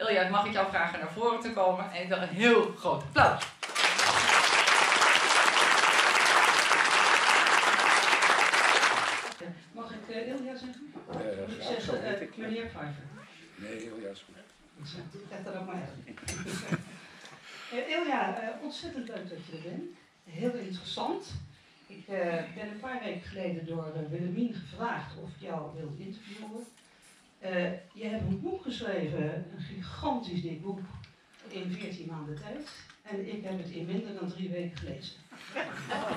Ilja, mag ik jou vragen naar voren te komen en dan een heel groot applaus. Mag ik uh, Ilja zeggen? Uh, ik zeg uh, meneer Pfeiffer. Nee, Ilja is goed. Let er ook maar uit. Ilja, ontzettend leuk dat je er bent. Heel interessant. Ik ben een paar weken geleden door Willemien gevraagd of ik jou wil interviewen. Je hebt een boek geschreven, een gigantisch dik boek, in 14 maanden tijd. En ik heb het in minder dan drie weken gelezen.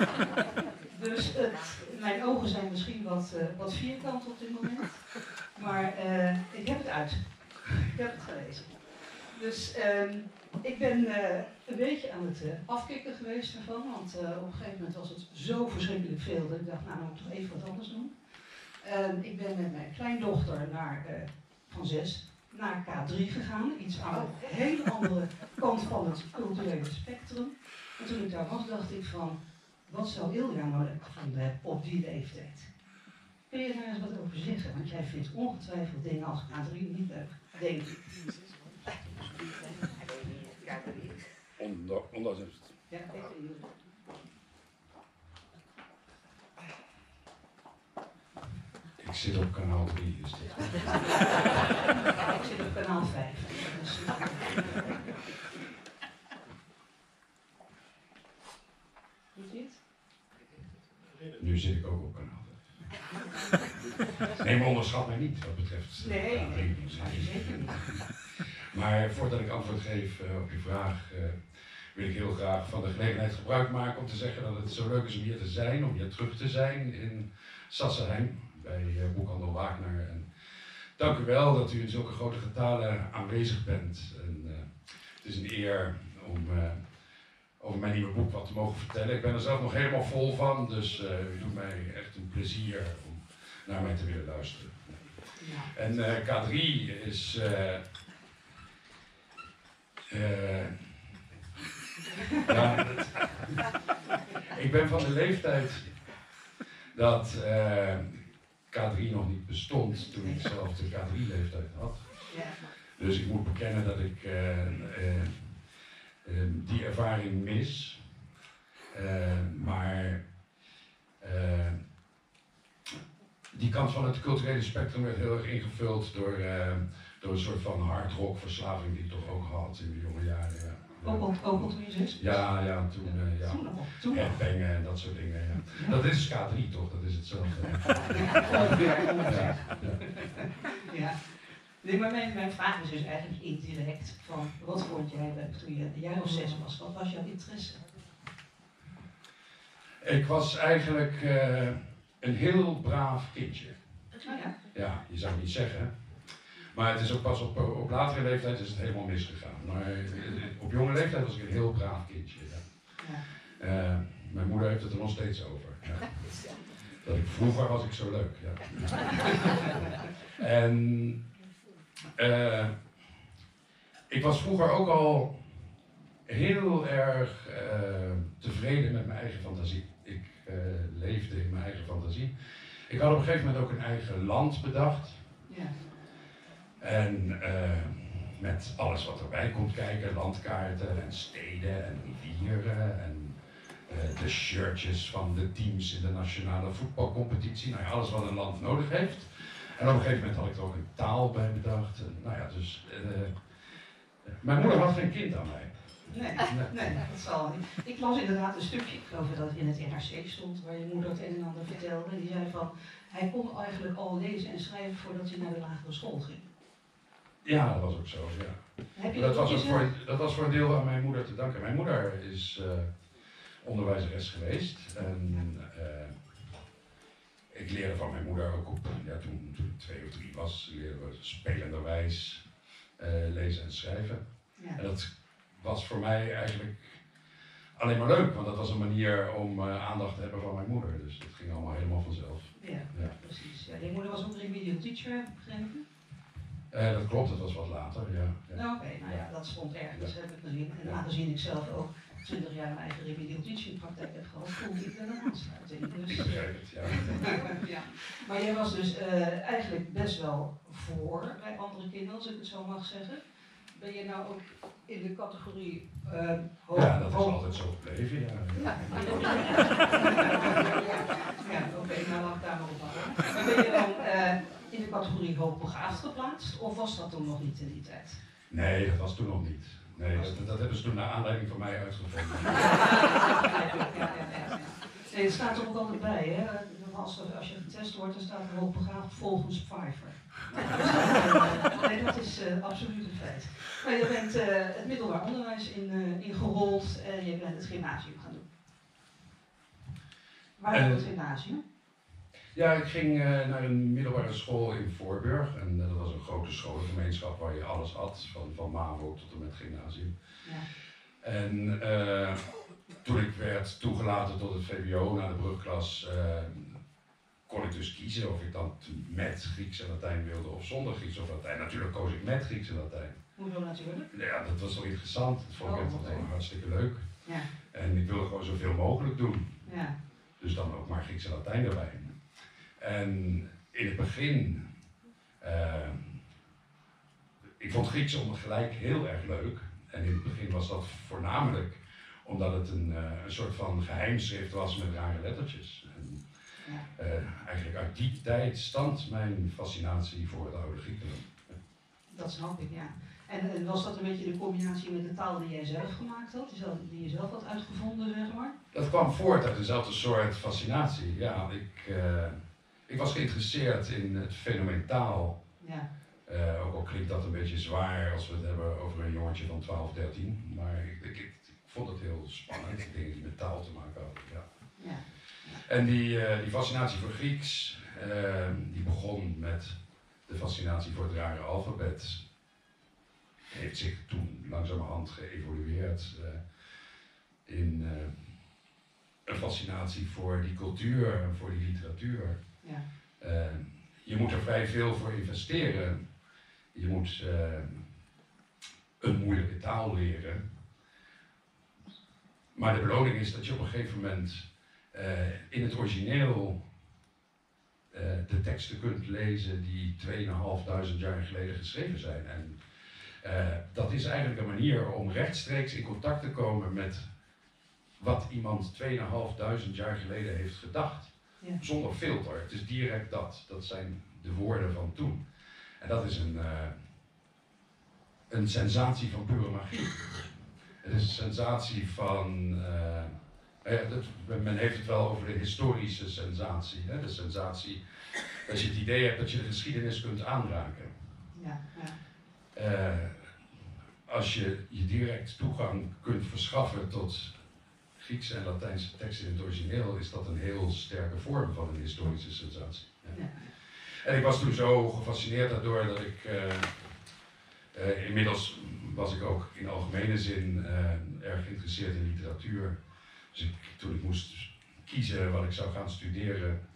dus het, mijn ogen zijn misschien wat, uh, wat vierkant op dit moment. Maar uh, ik heb het uit. ik heb het gelezen. Dus uh, ik ben uh, een beetje aan het afkicken geweest ervan. Want op een gegeven moment was het zo verschrikkelijk veel dat ik dacht, nou, dan moet ik toch even wat anders doen. Ik ben met mijn kleindochter naar, van zes naar K3 gegaan. Iets aan de hele andere kant van het culturele spectrum. En toen ik daar was, dacht ik van, wat zou Ilja nou leuk gevonden hebben op die leeftijd? Kun je daar eens wat over zeggen? Want jij vindt ongetwijfeld dingen als K3 niet leuk, denk ik. Onder, onder het. Ja, even Ik zit op kanaal 3, is dit. ik zit op kanaal 5. Dus, Nu zit ik ook op kanaal 5. Nee, maar onderschat mij niet wat betreft. Nee, nee, zeker niet. Maar voordat ik antwoord geef uh, op je vraag, uh, wil ik heel graag van de gelegenheid gebruik maken om te zeggen dat het zo leuk is om hier te zijn, om hier terug te zijn in Sassenheim bij uh, Boekhandel Wagner. En dank u wel dat u in zulke grote getalen aanwezig bent. En, het is een eer om over mijn nieuwe boek wat te mogen vertellen. Ik ben er zelf nog helemaal vol van, dus u doet mij echt een plezier om naar mij te willen luisteren. Ja. En K3 is. ja, ik ben van de leeftijd dat uh, K3 nog niet bestond toen ik zelf de K3-leeftijd had. Dus ik moet bekennen dat ik uh, uh, die ervaring mis. maar die kant van het culturele spectrum werd heel erg ingevuld door, door een soort van hard rock verslaving die ik toch ook had in de jonge jaren. Ook al, ook al toen je zus? Ja, ja, toen, uh, ja. Toen. Toen Headbangen en dat soort dingen, ja. Dat is K3 toch? Dat is hetzelfde. ja. ja. Nee, maar mijn, mijn vraag is dus eigenlijk indirect van, wat vond jij toen je een jaar of zes was? Wat was jouw interesse? Ik was eigenlijk uh, een heel braaf kindje. Oh, ja? Ja, je zou niet zeggen. Maar het is ook pas op, op latere leeftijd is het helemaal misgegaan. Maar op jonge leeftijd was ik een heel braaf kindje. Ja. Uh, mijn moeder heeft het er nog steeds over. Ja. Dat ik, vroeger was ik zo leuk. Ja. en uh, ik was vroeger ook al heel erg uh, tevreden met mijn eigen fantasie. Ik leefde in mijn eigen fantasie. Ik had op een gegeven moment ook een eigen land bedacht. Ja. En uh, met alles wat erbij komt kijken, landkaarten en steden en rivieren en uh, de shirtjes van de teams in de nationale voetbalcompetitie. Nou ja, alles wat een land nodig heeft. En op een gegeven moment had ik er ook een taal bij bedacht. Nou ja, dus uh, mijn moeder had geen kind aan mij. Nee, nee, dat zal niet. Ik las inderdaad een stukje, ik geloof dat in het NRC stond, waar je moeder het een en ander vertelde. Die zei van, hij kon eigenlijk al lezen en schrijven voordat hij naar de lagere school ging. Ja, dat was ook zo, ja. Heb je dat, was ook voor, dat was voor een deel aan mijn moeder te danken. Mijn moeder is uh, onderwijzeres geweest. En uh, ik leerde van mijn moeder ook op, ja, toen, toen ik twee of drie was, leerden we spelenderwijs uh, lezen en schrijven. Ja. En dat was voor mij eigenlijk alleen maar leuk, want dat was een manier om aandacht te hebben van mijn moeder. Dus dat ging allemaal helemaal vanzelf. Ja, ja. precies. Ja, je moeder was ook remedial teacher, begrepen? Uh, dat klopt, dat was wat later, ja. ja. Nou, Oké, okay, nou ja, dat stond ergens, heb ik gezien. En aangezien ik zelf ook 20 jaar mijn eigen remedial teaching praktijk heb gehad, voelde ik wel een aansluiting. Dus, ik begrijp het, ja. Maar jij was dus uh, eigenlijk best wel voor bij andere kinderen, als ik het zo mag zeggen. ben je nou ook in de categorie uh, hoog? Ja, dat is hoog- altijd zo gebleven, ja. Ja, ja oké, nou laat ik daar maar op ben je dan eh, in de categorie hoogbegaafd geplaatst? Of was dat toen nog niet in die tijd? Nee, dat was toen nog niet. Nee, dat, dat hebben ze toen naar aanleiding van mij uitgevonden. Ja, ja, ja, ja. Nee, het staat er ook altijd bij, hè? Als, er- als je getest wordt, dan staat er hoogbegaafd volgens Pfeiffer. Dat, nee, dat is eh, absoluut een feit. Maar je bent eh, het middelbaar onderwijs in, eh, ingerold en je bent het gymnasium gaan doen. Waar op het gymnasium? Ja, ik ging eh, naar een middelbare school in Voorburg. En eh, dat was een grote scholengemeenschap waar je alles had, van, van MAVO tot en met gymnasium. Ja. En eh, toen ik werd toegelaten tot het VWO naar de brugklas, kon ik dus kiezen of ik dan met Grieks en Latijn wilde of zonder Grieks of Latijn. Natuurlijk koos ik met Grieks en Latijn. Hoezo natuurlijk? Ja, dat was toch interessant. Dat vond ik Oh, echt wel hartstikke leuk. Ja, En ik wilde gewoon zoveel mogelijk doen. ja, Dus dan ook maar Grieks en Latijn erbij. En in het begin, eh, ik vond Grieks gelijk heel erg leuk. En in het begin was dat voornamelijk omdat het een, eh, een soort van geheimschrift was met rare lettertjes. En, eh, eigenlijk uit die tijd stamt mijn fascinatie voor het oude Griekenland. Dat snap ik, ja. En, en was dat een beetje de combinatie met de taal die jij zelf gemaakt had? Die, zelf, die je zelf had uitgevonden, zeg maar? Dat kwam voort uit dezelfde soort fascinatie. Ja, ik, eh, ik was geïnteresseerd in het fenomeen taal. Ja, Eh, ook al klinkt dat een beetje zwaar als we het hebben over een jongetje van 12, 13. Maar ik, ik, ik, ik vond het heel spannend, dingen die met taal te maken hadden. Ja. ja, En die, eh, die fascinatie voor Grieks, eh, die begon met de fascinatie voor het rare alfabet. Heeft zich toen langzamerhand geëvolueerd in een fascinatie voor die cultuur en voor die literatuur. Ja. Eh, je moet er vrij veel voor investeren. Je moet eh, een moeilijke taal leren. Maar de beloning is dat je op een gegeven moment eh, in het origineel eh, de teksten kunt lezen die 2500 jaar geleden geschreven zijn. En eh, dat is eigenlijk een manier om rechtstreeks in contact te komen met wat iemand 2500 jaar geleden heeft gedacht. Ja. Zonder filter. Het is direct dat. Dat zijn de woorden van toen. En dat is een, eh, een sensatie van pure magie. Het is een sensatie van. dat, men heeft het wel over de historische sensatie. Hè? De sensatie dat je het idee hebt dat je de geschiedenis kunt aanraken. ja, ja. Als je je direct toegang kunt verschaffen tot Griekse en Latijnse teksten in het origineel, is dat een heel sterke vorm van een historische sensatie. Ja. En ik was toen zo gefascineerd daardoor dat ik. eh, eh, inmiddels was ik ook in algemene zin eh, erg geïnteresseerd in literatuur. Dus ik, toen ik moest kiezen wat ik zou gaan studeren,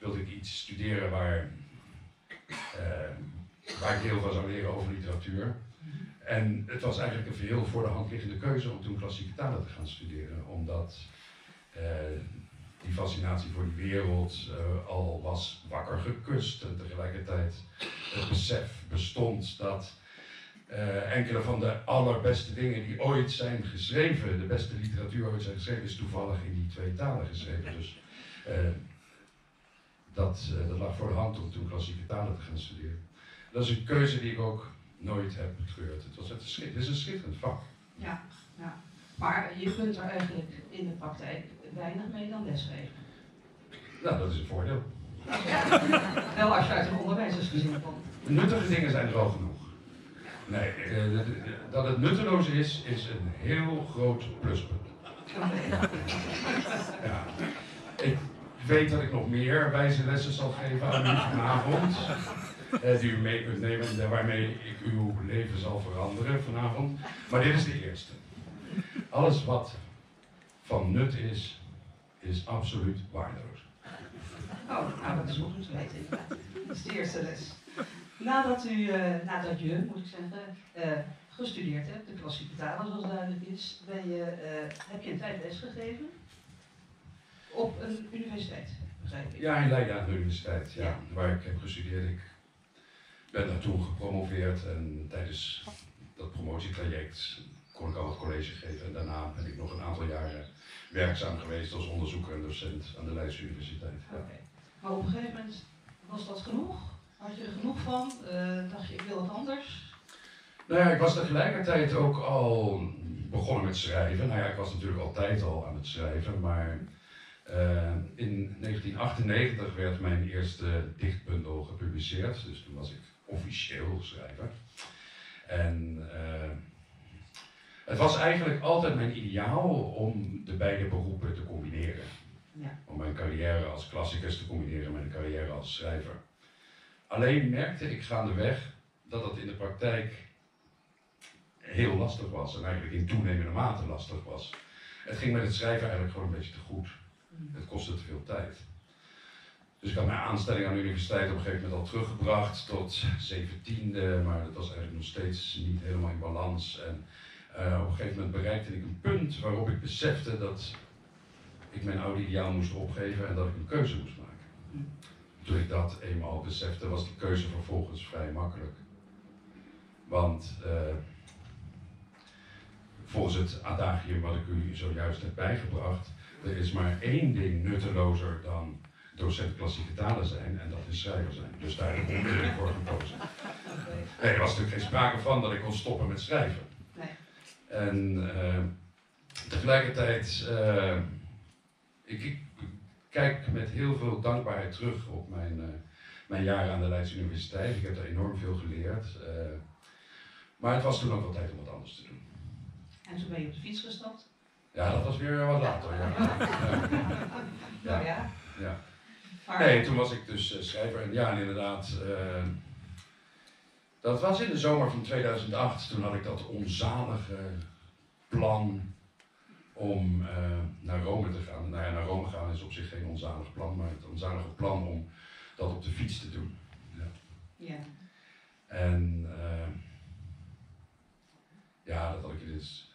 wilde ik iets studeren waar, waar ik heel veel zou leren over literatuur. En het was eigenlijk een veel voor de hand liggende keuze om toen klassieke talen te gaan studeren, omdat eh, die fascinatie voor die wereld eh, al was wakker gekust en tegelijkertijd het besef bestond dat eh, enkele van de allerbeste dingen die ooit zijn geschreven, de beste literatuur ooit zijn geschreven, is toevallig in die twee talen geschreven. Dus dat, dat lag voor de hand om toen klassieke talen te gaan studeren. Dat is een keuze die ik ook nooit heb betreurd. Het, was, het, is, schit- het is een schitterend vak. ja, ja. Maar je kunt er eigenlijk in de praktijk weinig mee dan lesgeven. Nou, dat is een voordeel. Wel als je uit een onderwijzersgezin komt. Nuttige dingen zijn er al genoeg. Nee, eh, dat- dat het nutteloos is, is een heel groot pluspunt. Ja. Ik weet dat ik nog meer wijze lessen zal geven aan u vanavond. Die u mee kunt nemen en waarmee ik uw leven zal veranderen vanavond. Maar dit is de eerste. Alles wat van nut is, is absoluut waardeloos. Oh, nou dat is goed om te weten inderdaad. Dat is de eerste les. Nadat u, eh, nadat je, moet ik zeggen, eh, gestudeerd hebt, de klassieke talen zoals duidelijk is, ben je, eh, heb je een tijd lesgegeven op een universiteit, begrijp ik. Ja, in Leiden aan de universiteit, ja, Ja. waar ik heb gestudeerd. Ik ben daar toen gepromoveerd en tijdens dat promotie promotietraject kon ik al het college geven. En daarna ben ik nog een aantal jaren werkzaam geweest als onderzoeker en docent aan de Leidse Universiteit. Ja. Maar op een gegeven moment was dat genoeg? Had je er genoeg van? Eh, dacht je, ik wil wat anders? Nou ja, ik was tegelijkertijd ook al begonnen met schrijven. Nou ja, ik was natuurlijk altijd al aan het schrijven, maar eh, in 1998 werd mijn eerste dichtbundel gepubliceerd. Dus toen was ik officieel schrijver. En eh, het was eigenlijk altijd mijn ideaal om de beide beroepen te combineren. Ja. Om mijn carrière als klassicus te combineren met een carrière als schrijver. Alleen merkte ik gaandeweg dat het in de praktijk heel lastig was en eigenlijk in toenemende mate lastig was. Het ging met het schrijven eigenlijk gewoon een beetje te goed. Het kostte te veel tijd. Dus ik had mijn aanstelling aan de universiteit op een gegeven moment al teruggebracht tot zeventiende, maar dat was eigenlijk nog steeds niet helemaal in balans. En uh, op een gegeven moment bereikte ik een punt waarop ik besefte dat ik mijn oude ideaal moest opgeven en dat ik een keuze moest maken. Toen ik dat eenmaal besefte, was die keuze vervolgens vrij makkelijk. Want uh, volgens het adagium wat ik u zojuist heb bijgebracht, er is maar één ding nuttelozer dan docent klassieke talen zijn en dat is schrijver zijn. Dus daar heb ik voor gekozen. Nee, er was natuurlijk geen sprake van dat ik kon stoppen met schrijven. Nee. En uh, tegelijkertijd, uh, ik, ik, kijk met heel veel dankbaarheid terug op mijn, uh, mijn jaren aan de Leidse Universiteit. Ik heb daar enorm veel geleerd. maar het was toen ook wel tijd om wat anders te doen. En toen ben je op de fiets gestapt? Ja, dat was weer wat later. Ja. Ja. Nou ja. ja. Nee, toen was ik dus uh, schrijver. En ja, en inderdaad. Uh, dat was in de zomer van 2008. Toen had ik dat onzalige plan om uh, naar Rome te gaan. Nou ja, naar Rome gaan is op zich geen onzalig plan, maar het onzalige plan om dat op de fiets te doen. Ja. ja. En ja, dat had ik dus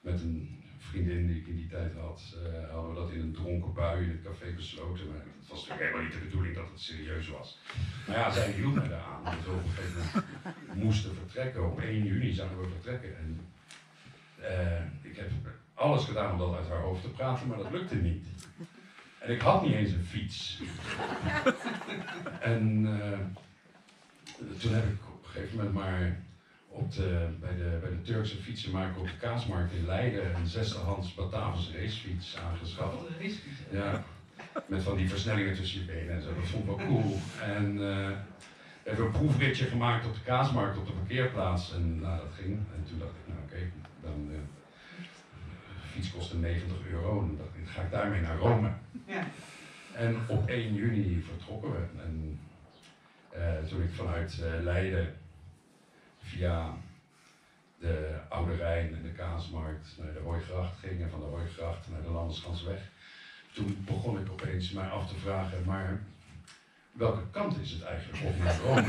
met een vriendin die ik in die tijd had, uh, hadden we dat in een dronken bui in het café besloten. Maar het was natuurlijk helemaal niet de bedoeling dat het serieus was. Maar ja, zij hield me eraan. Dat we op een gegeven moment moesten vertrekken. Op 1 juni zouden we vertrekken. En uh, ik heb alles gedaan om dat uit haar hoofd te praten, maar dat lukte niet. En ik had niet eens een fiets. en uh, toen heb ik op een gegeven moment maar op de, bij, de, bij de Turkse fietsenmaker op de Kaasmarkt in Leiden een zesdehands Batavus racefiets aangeschaft. Oh, een racefiets. Ja, met van die versnellingen tussen je benen en zo. Dat vond ik wel cool. En uh, hebben een proefritje gemaakt op de Kaasmarkt op de parkeerplaats. En nou, dat ging. En toen dacht ik, nou oké, okay, dan. Uh, de fiets kostte 90 euro. En dacht ik, ga ik daarmee naar Rome. Ja. En op 1 juni vertrokken we. En uh, toen ik vanuit Leiden via de Oude Rijn en de Kaasmarkt naar de Hooigracht ging en van de Hooigracht naar de Landerschansweg. Toen begon ik opeens mij af te vragen, maar welke kant is het eigenlijk op naar Rome?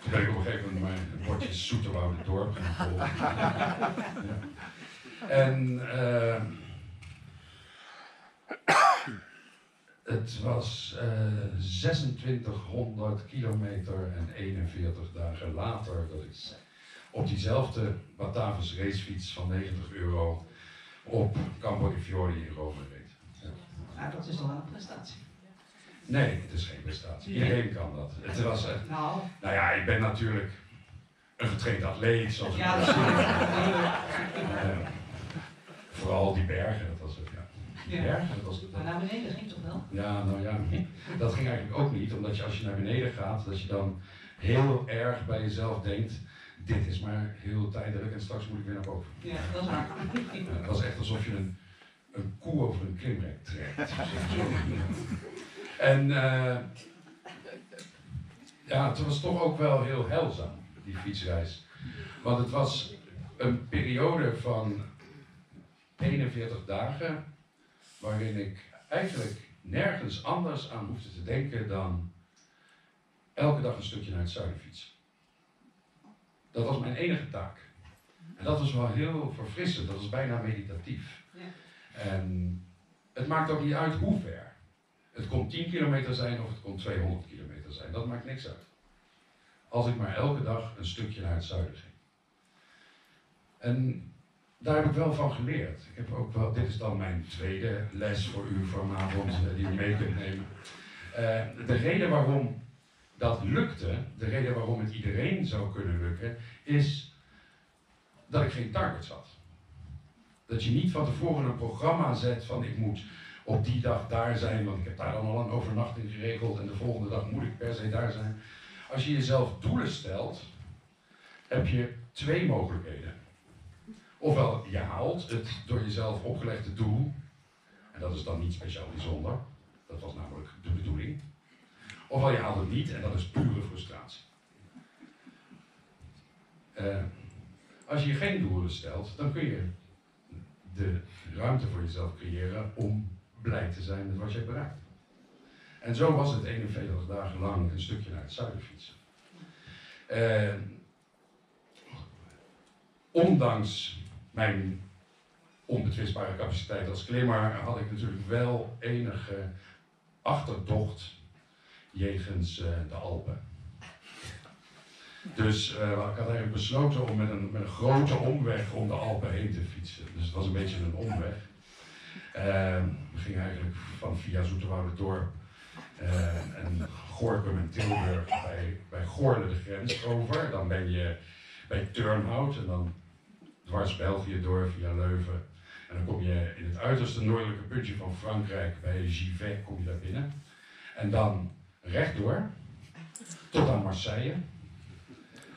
Toen ben ik op een gegeven moment mijn bordje Soeterwoude dorp gaan volgen. Ja. En uh, het was uh, 2600 kilometer en 41 dagen later dat ik op diezelfde Batavus racefiets van 90 euro op Campo di Fiori in Rome reed. Ja. Nou, dat is wel een prestatie. Nee, het is geen prestatie. Iedereen kan dat. Het was Nou, nou ja, ik ben natuurlijk een getraind atleet, zoals ja, ik dat is zei. Eh, vooral die bergen, dat ja. Dat was. Maar naar beneden ging toch wel? Ja, nou ja, dat ging eigenlijk ook niet, omdat je als je naar beneden gaat, dat je dan heel erg bij jezelf denkt, dit is maar heel tijdelijk en straks moet ik weer naar boven. Ja, dat is waar. Het was echt alsof je een, een koe over een klimrek trekt. en eh, ja, het was toch ook wel heel heilzaam, die fietsreis. Want het was een periode van 41 dagen waarin ik eigenlijk nergens anders aan hoefde te denken dan elke dag een stukje naar het zuiden fietsen. Dat was mijn enige taak. En dat was wel heel verfrissend, dat was bijna meditatief. Ja. En het maakt ook niet uit hoe ver. Het kon 10 kilometer zijn of het kon 200 kilometer zijn, dat maakt niks uit. als ik maar elke dag een stukje naar het zuiden ging. En daar heb ik wel van geleerd. Ik heb ook wel, dit is dan mijn tweede les voor u vanavond, eh, die u mee kunt nemen. Uh, de reden waarom dat lukte, de reden waarom het iedereen zou kunnen lukken, is dat ik geen targets had. Dat je niet van tevoren een programma zet van ik moet op die dag daar zijn, want ik heb daar dan al een overnachting geregeld en de volgende dag moet ik per se daar zijn. Als je jezelf doelen stelt, heb je twee mogelijkheden. Ofwel je haalt het door jezelf opgelegde doel, en dat is dan niet speciaal bijzonder, dat was namelijk de bedoeling. Ofwel je haalt het niet en dat is pure frustratie. Uh, als je geen doelen stelt, dan kun je de ruimte voor jezelf creëren om blij te zijn met wat je hebt bereikt. En zo was het 41 dagen lang een stukje naar het zuiden fietsen. Uh, ondanks mijn onbetwistbare capaciteit als klimmer had ik natuurlijk wel enige achterdocht jegens uh, de Alpen. Dus uh, ik had eigenlijk besloten om met een, met een grote omweg om de Alpen heen te fietsen. Dus het was een beetje een omweg. Uh, we gingen eigenlijk van via Dorp uh, en Gorkum en Tilburg bij, bij Goorle de grens over. Dan ben je bij Turnhout en dan dwars België door via Leuven. En dan kom je in het uiterste noordelijke puntje van Frankrijk bij Givet kom je daar binnen. En dan rechtdoor tot aan Marseille.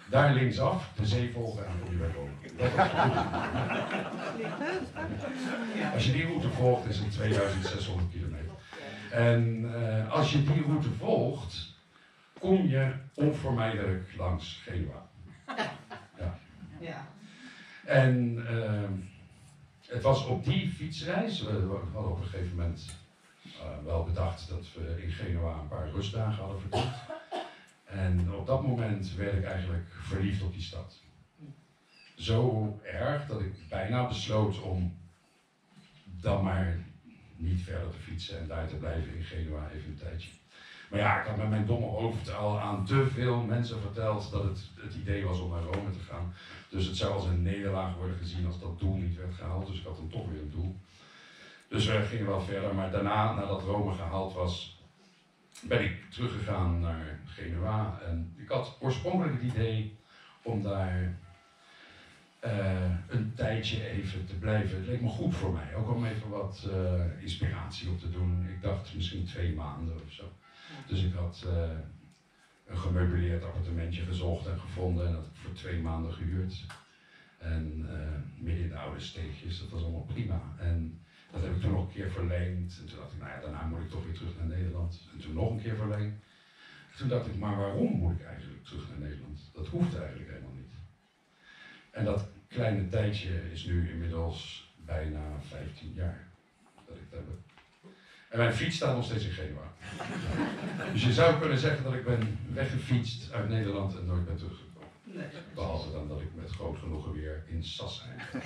Daar linksaf, de zee volgen en dan kom je bij boven. Als je die route volgt, is het 2600 kilometer. En uh, als je die route volgt, kom je onvermijdelijk langs Genua. Ja. ja. En uh, het was op die fietsreis, we, hadden op een gegeven moment uh, wel bedacht dat we in Genua een paar rustdagen hadden verdiend. En op dat moment werd ik eigenlijk verliefd op die stad. Zo erg dat ik bijna besloot om dan maar niet verder te fietsen en daar te blijven in Genua even een tijdje. Maar ja, ik had met mijn domme hoofd al aan te veel mensen verteld dat het het idee was om naar Rome te gaan. Dus het zou als een nederlaag worden gezien als dat doel niet werd gehaald. Dus ik had dan toch weer een doel. Dus we gingen wel verder. Maar daarna, nadat Rome gehaald was, ben ik teruggegaan naar Genua. En ik had oorspronkelijk het idee om daar uh, een tijdje even te blijven. Het leek me goed voor mij, ook om even wat uh, inspiratie op te doen. Ik dacht misschien twee maanden of zo. Dus ik had uh, een gemeubileerd appartementje gezocht en gevonden en dat heb ik voor twee maanden gehuurd. En midden in de oude steegjes, dat was allemaal prima. En dat heb ik toen nog een keer verlengd. En toen dacht ik, nou ja, daarna moet ik toch weer terug naar Nederland. En toen nog een keer verlengd. Toen dacht ik, maar waarom moet ik eigenlijk terug naar Nederland? Dat hoeft eigenlijk helemaal niet. En dat kleine tijdje is nu inmiddels bijna 15 jaar dat ik dat heb. En mijn fiets staat nog steeds in Genua. Dus je zou kunnen zeggen dat ik ben weggefietst uit Nederland en nooit ben teruggekomen. Nee. Behalve dan dat ik met groot genoegen weer in Sas ben.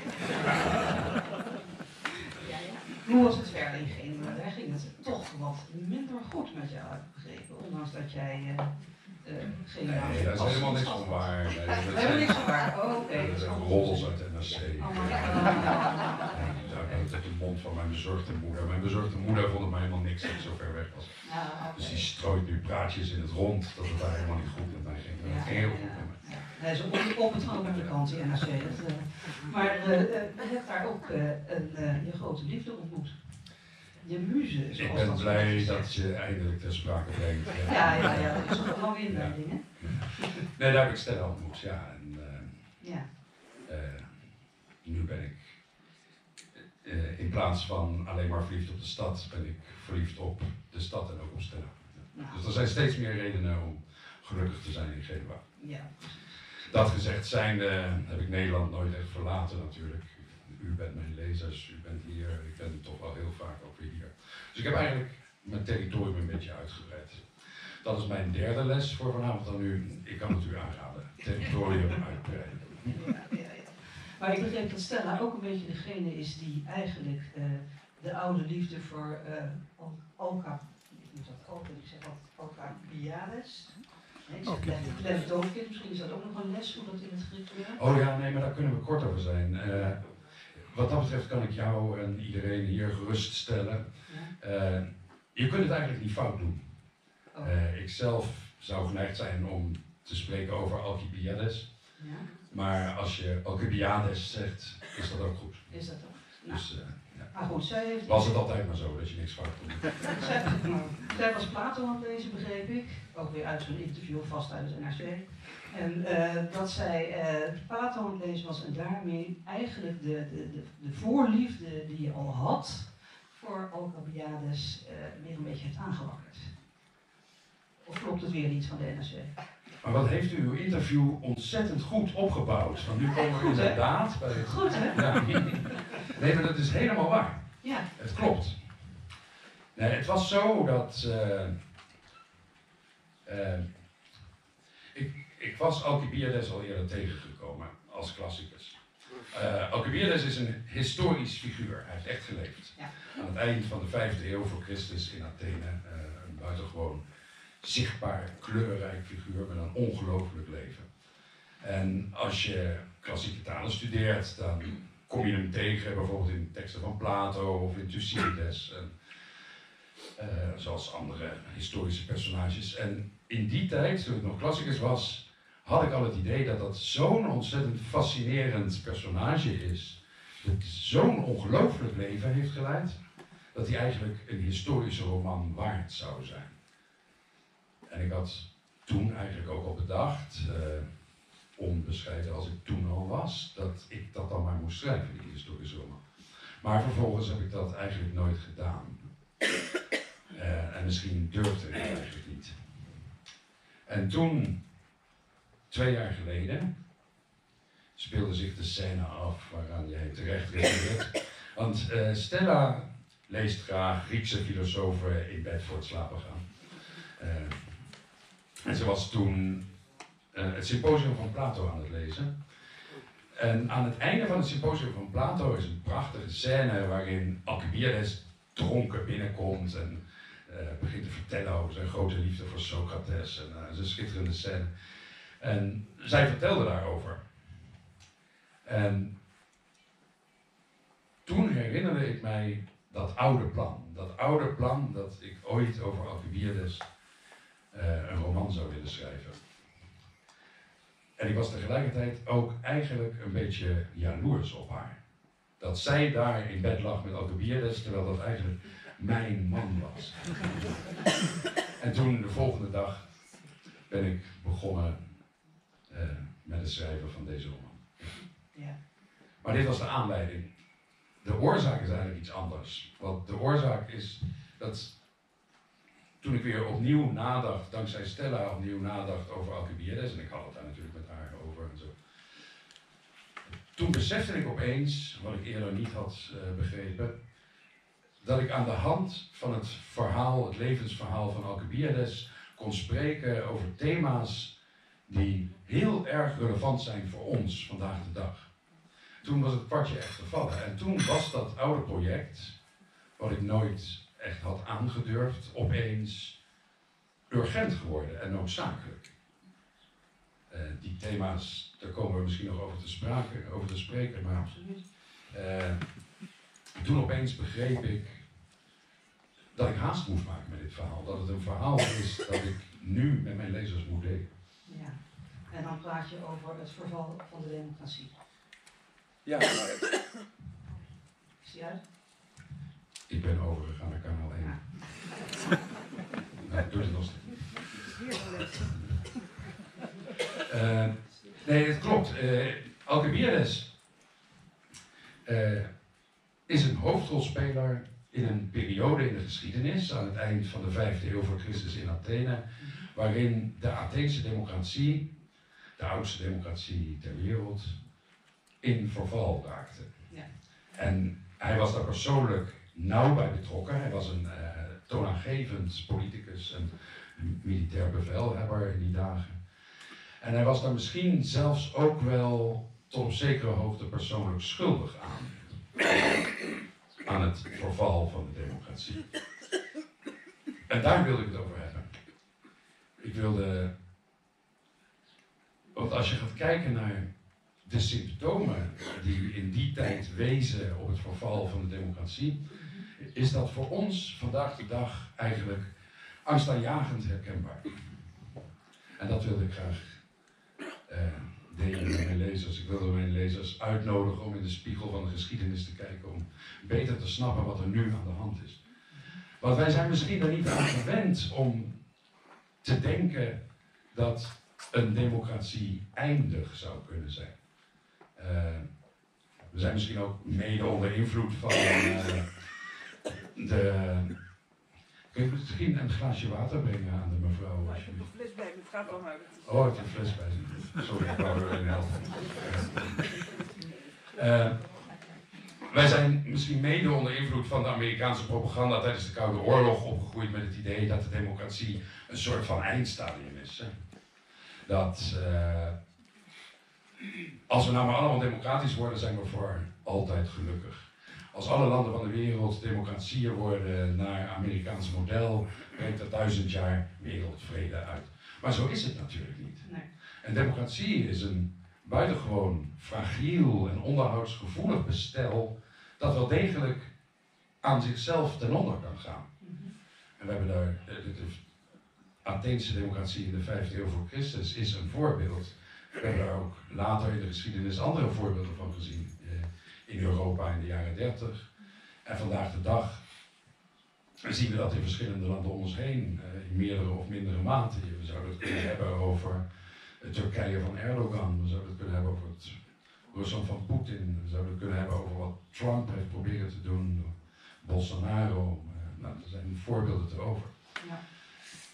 Hoe was het verder in Genua? Daar ging het toch wat minder goed met jou, begrepen. Ondanks dat jij uh, uh. Nee, dat is helemaal niks van waar. Nee, dat is helemaal niks van waar. Oh, oké. Okay. Dat zijn roddels uit NRC. Oh, uit de mond van mijn bezorgde moeder. Mijn bezorgde moeder vond het mij helemaal niks dat ik zo ver weg was. okay. Dus die strooit nu praatjes in het rond dat het daar helemaal niet goed met mij ging. Dat ging heel goed met mij. Hij is op, op het andere kant, die NRC. Uh, maar uh, je hebt daar ook uh, een, je grote liefde ontmoet. Je muze. Ik ben blij dat je eindelijk ter sprake brengt. Ja, ja, ja, dat is ook een lange inleiding, hè? Nee, daar heb ik Stella ontmoet, ja. En, ja. nu ben ik uh, in plaats van alleen maar verliefd op de stad, ben ik verliefd op de stad en ook op Stella. Nou. Dus er zijn steeds meer redenen om gelukkig te zijn in Genua. Ja. Dat gezegd zijnde heb ik Nederland nooit echt verlaten natuurlijk. U bent mijn lezers, u bent hier, ik ben toch wel heel vaak ook weer hier. Dus ik heb eigenlijk mijn territorium een beetje uitgebreid. Dat is mijn derde les voor vanavond dan nu. Ik kan het u aanraden. Territorium uitbreiden. Ja, ja, ja. Maar ik begreep dat Stella ook een beetje degene is die eigenlijk uh, de oude liefde voor uh, Alca, ik moet dat Alca, ik zeg altijd Alca Biares, Nee, ik oh, misschien is dat ook nog een les hoe dat in het curriculum. Oh ja, nee, maar daar kunnen we kort over zijn. Uh, wat dat betreft kan ik jou en iedereen hier geruststellen. Ja. Uh, je kunt het eigenlijk niet fout doen. Oh. Uh, ik zelf zou geneigd zijn om te spreken over Alcibiades. Ja. Maar als je Alcibiades zegt, is dat ook goed. Is dat ook? Nou. Dus, maar goed, zij heeft... Was het altijd maar zo, dat je niks fout kon zij, zij, was Plato aan lezen, begreep ik. Ook weer uit zo'n interview, vast uit het NRC. En uh, dat zij uh, Plato aan het lezen was en daarmee eigenlijk de, de, de, de voorliefde die je al had voor Alcibiades uh, weer een beetje heeft aangewakkerd. Of klopt het weer niet van de NRC? Maar wat heeft u uw interview ontzettend goed opgebouwd? Want nu komen we inderdaad bij... Het... Goed, hè? Ja. Nee, maar dat is helemaal waar. Ja. Het klopt. Nee, het was zo dat... Uh, uh, ik, ik was Alcibiades al eerder tegengekomen als klassicus. Uh, Alcibiades is een historisch figuur. Hij heeft echt geleefd. Ja. Aan het eind van de vijfde eeuw voor Christus in Athene. een buitengewoon zichtbaar, kleurrijk figuur met een ongelooflijk leven. En als je klassieke talen studeert, dan kom je hem tegen bijvoorbeeld in teksten van Plato of in Thucydides. En, uh, zoals andere historische personages. En in die tijd, toen ik nog klassicus was, had ik al het idee dat dat zo'n ontzettend fascinerend personage is. Dat zo'n ongelooflijk leven heeft geleid, dat hij eigenlijk een historische roman waard zou zijn. En ik had toen eigenlijk ook al bedacht, uh, onbescheiden als ik toen al was, dat ik dat dan maar moest schrijven, die historische roman. Maar vervolgens heb ik dat eigenlijk nooit gedaan. Uh, en misschien durfde ik het eigenlijk niet. En toen, twee jaar geleden, speelde zich de scène af waaraan jij terecht reageert. Want uh, Stella leest graag Griekse filosofen in bed voor het slapen gaan. En ze was toen uh, het symposium van Plato aan het lezen. En aan het einde van het symposium van Plato is een prachtige scène waarin Alcibiades dronken binnenkomt en uh, begint te vertellen over zijn grote liefde voor Socrates. En uh, een schitterende scène. En zij vertelde daarover. En toen herinnerde ik mij dat oude plan. Dat oude plan dat ik ooit over Alcibiades een roman zou willen schrijven. En ik was tegelijkertijd ook eigenlijk een beetje jaloers op haar. Dat zij daar in bed lag met Alcibiades, terwijl dat eigenlijk mijn man was. en toen de volgende dag ben ik begonnen uh, met het schrijven van deze roman. Ja. Maar dit was de aanleiding. De oorzaak is eigenlijk iets anders. Want de oorzaak is dat toen ik weer opnieuw nadacht, dankzij Stella opnieuw nadacht over Alcibiades, en ik had het daar natuurlijk met haar over en zo. Toen besefte ik opeens, wat ik eerder niet had uh, begrepen, dat ik aan de hand van het verhaal, het levensverhaal van Alcibiades, kon spreken over thema's die heel erg relevant zijn voor ons vandaag de dag. Toen was het kwartje echt gevallen. En toen was dat oude project, wat ik nooit echt had aangedurfd, opeens urgent geworden en noodzakelijk. Uh, die thema's, daar komen we misschien nog over te, sprake, over te spreken, maar uh, toen opeens begreep ik dat ik haast moest maken met dit verhaal. Dat het een verhaal is dat ik nu met mijn lezers moet delen. Ja, en dan praat je over het verval van de democratie. Ja, Is die uit? Ik ben overgegaan naar kanaal 1. Ja. nou, doe het nog. Uh, nee, het klopt. Uh, Alcibiades uh, is een hoofdrolspeler in een periode in de geschiedenis, aan het eind van de vijfde eeuw voor Christus in Athene, waarin de Atheense democratie, de oudste democratie ter wereld, in verval raakte. Ja. En hij was daar persoonlijk nauw bij betrokken. Hij was een uh, toonaangevend politicus en militair bevelhebber in die dagen. En hij was daar misschien zelfs ook wel tot op zekere hoogte persoonlijk schuldig aan. Aan het verval van de democratie. En daar wilde ik het over hebben. Ik wilde Want als je gaat kijken naar de symptomen die in die tijd wezen op het verval van de democratie, is dat voor ons vandaag de dag eigenlijk angstaanjagend herkenbaar. En dat wilde ik graag uh, delen met mijn lezers. Ik wilde mijn lezers uitnodigen om in de spiegel van de geschiedenis te kijken, om beter te snappen wat er nu aan de hand is. Want wij zijn misschien er niet aan gewend om te denken dat een democratie eindig zou kunnen zijn. Uh, we zijn misschien ook mede onder invloed van uh, de. Kun je misschien een glaasje water brengen aan de mevrouw? Ja, ik heb een fles bij me, het gaat wel uit. Oh, ik heb een fles bij Sorry, ik wou er een helpen. Uh, wij zijn misschien mede onder invloed van de Amerikaanse propaganda tijdens de Koude Oorlog opgegroeid met het idee dat de democratie een soort van eindstadium is. Hè? Dat uh, als we nou maar allemaal democratisch worden, zijn we voor altijd gelukkig. Als alle landen van de wereld democratieën worden naar Amerikaans model, brengt dat duizend jaar wereldvrede uit. Maar zo is het natuurlijk niet. Nee. En democratie is een buitengewoon fragiel en onderhoudsgevoelig bestel dat wel degelijk aan zichzelf ten onder kan gaan. En we hebben daar, de, de Atheense democratie in de vijfde eeuw voor Christus is een voorbeeld. We hebben daar ook later in de geschiedenis andere voorbeelden van gezien. Eh, in Europa in de jaren 30. En vandaag de dag zien we dat in verschillende landen om ons heen, eh, in meerdere of mindere mate. We zouden het kunnen hebben over het Turkije van Erdogan, we zouden het kunnen hebben over het Rusland van Poetin, we zouden het kunnen hebben over wat Trump heeft proberen te doen, Bolsonaro. Eh, nou, er zijn voorbeelden erover. Ja.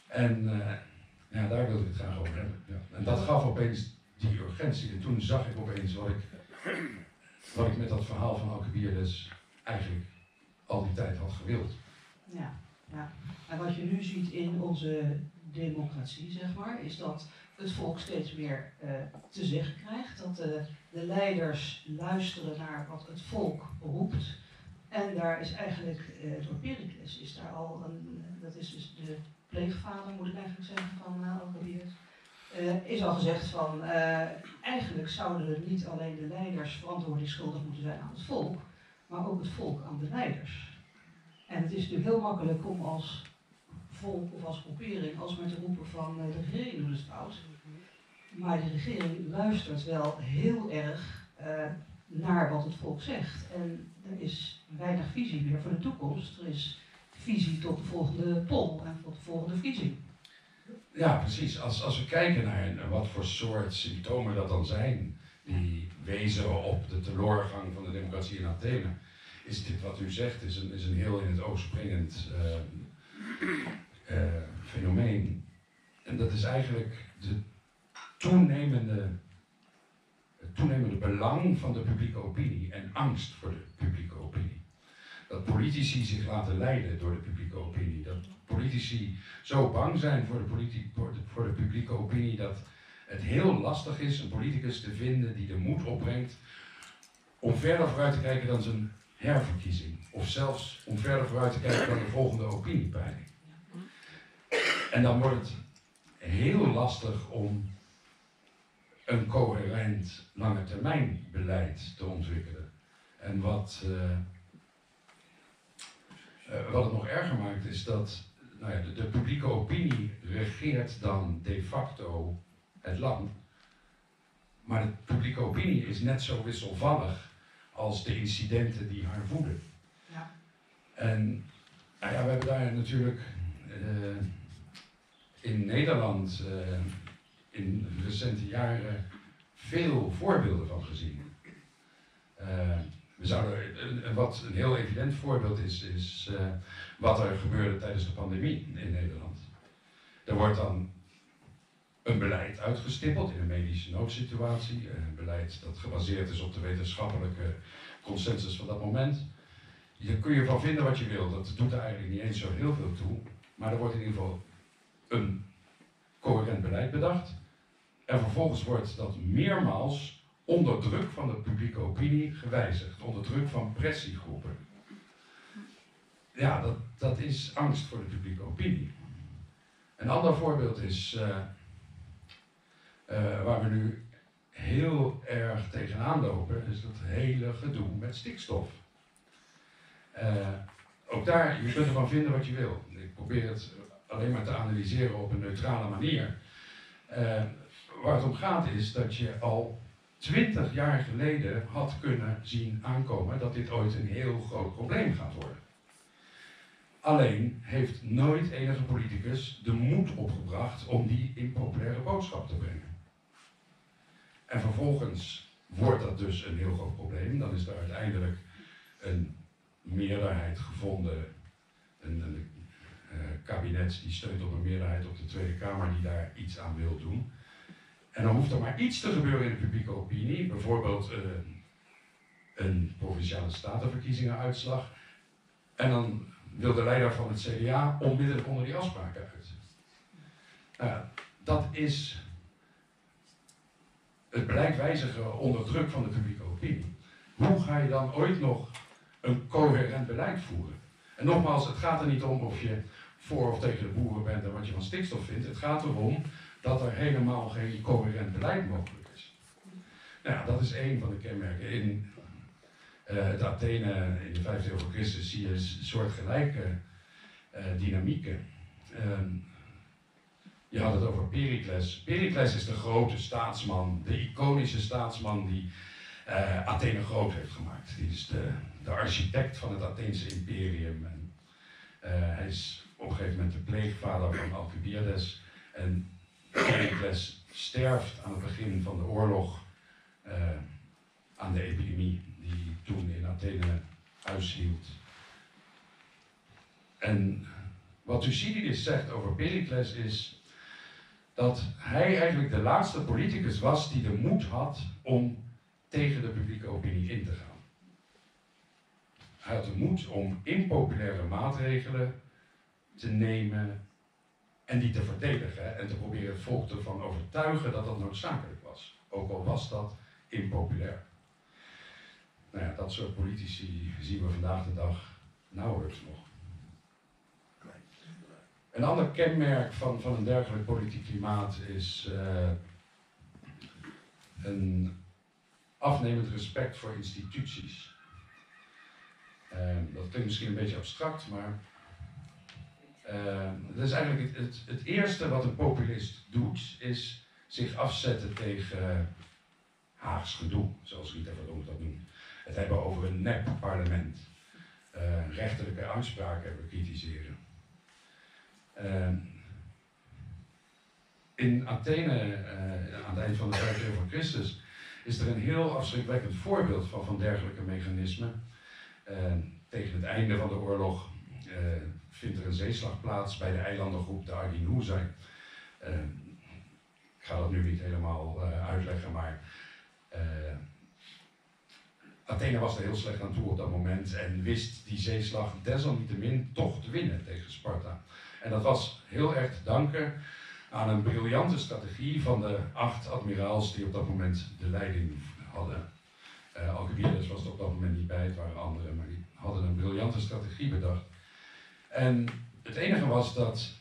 En ja, daar wilde ik het graag over hebben. Ja. En dat gaf opeens die urgentie. En toen zag ik opeens wat ik, ik met dat verhaal van Alcibiades eigenlijk al die tijd had gewild. Ja, ja. En wat je nu ziet in onze democratie, zeg maar, is dat het volk steeds meer uh, te zeggen krijgt. Dat de, de leiders luisteren naar wat het volk roept. En daar is eigenlijk, uh, door Pericles is daar al een, dat is dus de pleegvader, moet ik eigenlijk zeggen, van uh, Alcibiades uh, is al gezegd van uh, eigenlijk zouden niet alleen de leiders verantwoordelijk schuldig moeten zijn aan het volk, maar ook het volk aan de leiders. En het is natuurlijk heel makkelijk om als volk of als groepering alsmaar te roepen van uh, de regering doet het fout. Maar de regering luistert wel heel erg naar wat het volk zegt. En er is weinig visie meer voor de toekomst. Er is visie tot de volgende pol en tot de volgende visie. Ja, precies. Als, als we kijken naar wat voor soort symptomen dat dan zijn, die wezen op de teleurgang van de democratie in Athene, is dit wat u zegt, is een, is een heel in het oog springend uh, uh, fenomeen. En dat is eigenlijk de toenemende, het toenemende belang van de publieke opinie en angst voor de publieke opinie. Dat politici zich laten leiden door de publieke opinie. Dat politici zo bang zijn voor de, voor, de, publieke opinie dat het heel lastig is een politicus te vinden die de moed opbrengt om verder vooruit te kijken dan zijn herverkiezing. Of zelfs om verder vooruit te kijken dan de volgende opiniepeiling. En dan wordt het heel lastig om een coherent lange termijn beleid te ontwikkelen. En wat, uh, uh, wat het nog erger maakt is dat nou ja, de, de, publieke opinie regeert dan de facto het land. Maar de publieke opinie is net zo wisselvallig als de incidenten die haar voeden. Ja. En nou ja, we hebben daar natuurlijk uh, in Nederland uh, in recente jaren veel voorbeelden van gezien. We zouden, wat een heel evident voorbeeld is, is uh, wat er gebeurde tijdens de pandemie in Nederland. Er wordt dan een beleid uitgestippeld in een medische noodsituatie, een beleid dat gebaseerd is op de wetenschappelijke consensus van dat moment. Je kun je van vinden wat je wil, dat doet er eigenlijk niet eens zo heel veel toe, maar er wordt in ieder geval een coherent beleid bedacht. En vervolgens wordt dat meermaals onder druk van de publieke opinie gewijzigd, onder druk van pressiegroepen. Ja, dat, dat is angst voor de publieke opinie. Een ander voorbeeld is uh, eh, waar we nu heel erg tegenaan lopen, is dat hele gedoe met stikstof. Uh, ook daar, je kunt ervan vinden wat je wil. Ik probeer het alleen maar te analyseren op een neutrale manier. Waar het om gaat is dat je al twintig jaar geleden had kunnen zien aankomen dat dit ooit een heel groot probleem gaat worden. Alleen heeft nooit enige politicus de moed opgebracht om die impopulaire boodschap te brengen. En vervolgens wordt dat dus een heel groot probleem. Dan is er uiteindelijk een meerderheid gevonden, een, uh, kabinet die steunt op een meerderheid op de Tweede Kamer die daar iets aan wil doen. En dan hoeft er maar iets te gebeuren in de publieke opinie, bijvoorbeeld uh, een provinciale statenverkiezingen-uitslag. En dan wil de leider van het CDA onmiddellijk onder die afspraken uit. Nou, dat is het beleid wijzigen onder druk van de publieke opinie. Hoe ga je dan ooit nog een coherent beleid voeren? En nogmaals, het gaat er niet om of je voor of tegen de boeren bent en wat je van stikstof vindt. Het gaat erom dat er helemaal geen coherent beleid mogelijk is. Nou dat is één van de kenmerken. In uh, het Athene in de vijfde eeuw voor Christus zie je soortgelijke uh, dynamieken. Uh, je had het over Pericles. Pericles is de grote staatsman, de iconische staatsman die uh, Athene groot heeft gemaakt. Die is de, de architect van het Atheense imperium. En, hij is op een gegeven moment de pleegvader van Alcibiades. En Pericles sterft aan het begin van de oorlog aan de epidemie die toen in Athene huishield. En wat Thucydides zegt over Pericles is dat hij eigenlijk de laatste politicus was die de moed had om tegen de publieke opinie in te gaan. Hij had de moed om impopulaire maatregelen te nemen en die te verdedigen en te proberen het volk ervan overtuigen dat dat noodzakelijk was. Ook al was dat impopulair. Nou ja, dat soort politici zien we vandaag de dag nauwelijks nog. Een ander kenmerk van, van een dergelijk politiek klimaat is uh, een afnemend respect voor instituties. Uh, dat klinkt misschien een beetje abstract, maar uh, dat is eigenlijk het, het, eerste wat een populist doet, is zich afzetten tegen Haags gedoe, zoals Rita Verdonk dat noemt het hebben over een nep-parlement. Uh, rechterlijke uitspraken hebben kritiseren. Uh, in Athene, uh, aan het eind van de tijd eeuw van Christus, is er een heel afschrikwekkend voorbeeld van, van dergelijke mechanismen. tegen het einde van de oorlog vindt er een zeeslag plaats bij de eilandengroep de Arginousa. ik ga dat nu niet helemaal uitleggen, maar Athene was er heel slecht aan toe op dat moment en wist die zeeslag desalniettemin toch te winnen tegen Sparta. En dat was heel erg te danken aan een briljante strategie van de acht admiraals die op dat moment de leiding hadden. Uh, Alcibiades was er op dat moment niet bij, het waren anderen, maar die hadden een briljante strategie bedacht. En het enige was dat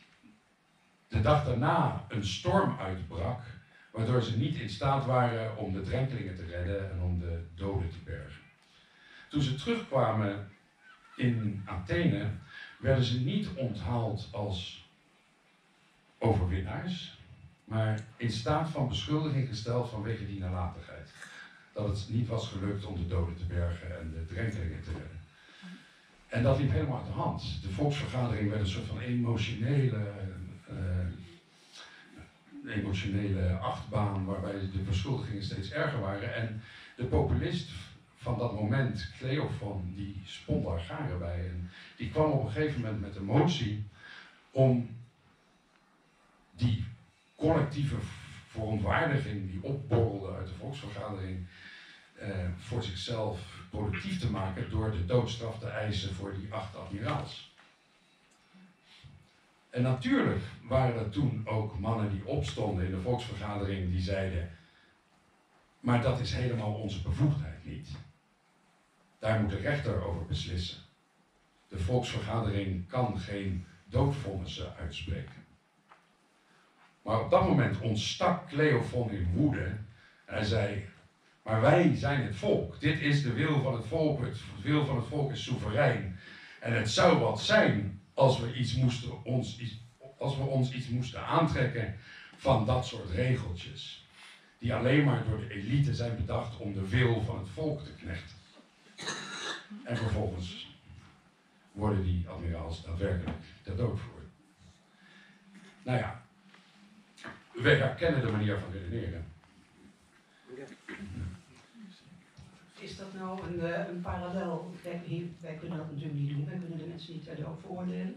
de dag daarna een storm uitbrak waardoor ze niet in staat waren om de drenkelingen te redden en om de doden te bergen. Toen ze terugkwamen in Athene, werden ze niet onthaald als overwinnaars, maar in staat van beschuldiging gesteld vanwege die nalatigheid. Dat het niet was gelukt om de doden te bergen en de drenkelingen te redden. En dat liep helemaal uit de hand. De volksvergadering werd een soort van emotionele uh, emotionele achtbaan waarbij de beschuldigingen steeds erger waren. En de populist van dat moment, Cleophon, die spond daar garen bij. En die kwam op een gegeven moment met de motie om die collectieve verontwaardiging die opborrelde uit de volksvergadering eh, voor zichzelf productief te maken door de doodstraf te eisen voor die acht admiraals. En natuurlijk waren er toen ook mannen die opstonden in de volksvergadering die zeiden, maar dat is helemaal onze bevoegdheid niet. Daar moet de rechter over beslissen. De volksvergadering kan geen doodvonnissen uitspreken. Maar op dat moment ontstak Cleofon in woede. En hij zei, maar wij zijn het volk. Dit is de wil van het volk. Het wil van het volk is soeverein. En het zou wat zijn als we, iets moesten, ons, als we ons iets moesten aantrekken van dat soort regeltjes. Die alleen maar door de elite zijn bedacht om de wil van het volk te knechten. En vervolgens worden die admiraals daadwerkelijk ter dood voor. Nou ja, we herkennen de manier van redeneren. Is dat nou een, uh, een parallel? Wij kunnen dat natuurlijk niet doen, wij kunnen de mensen niet ter dood veroordelen.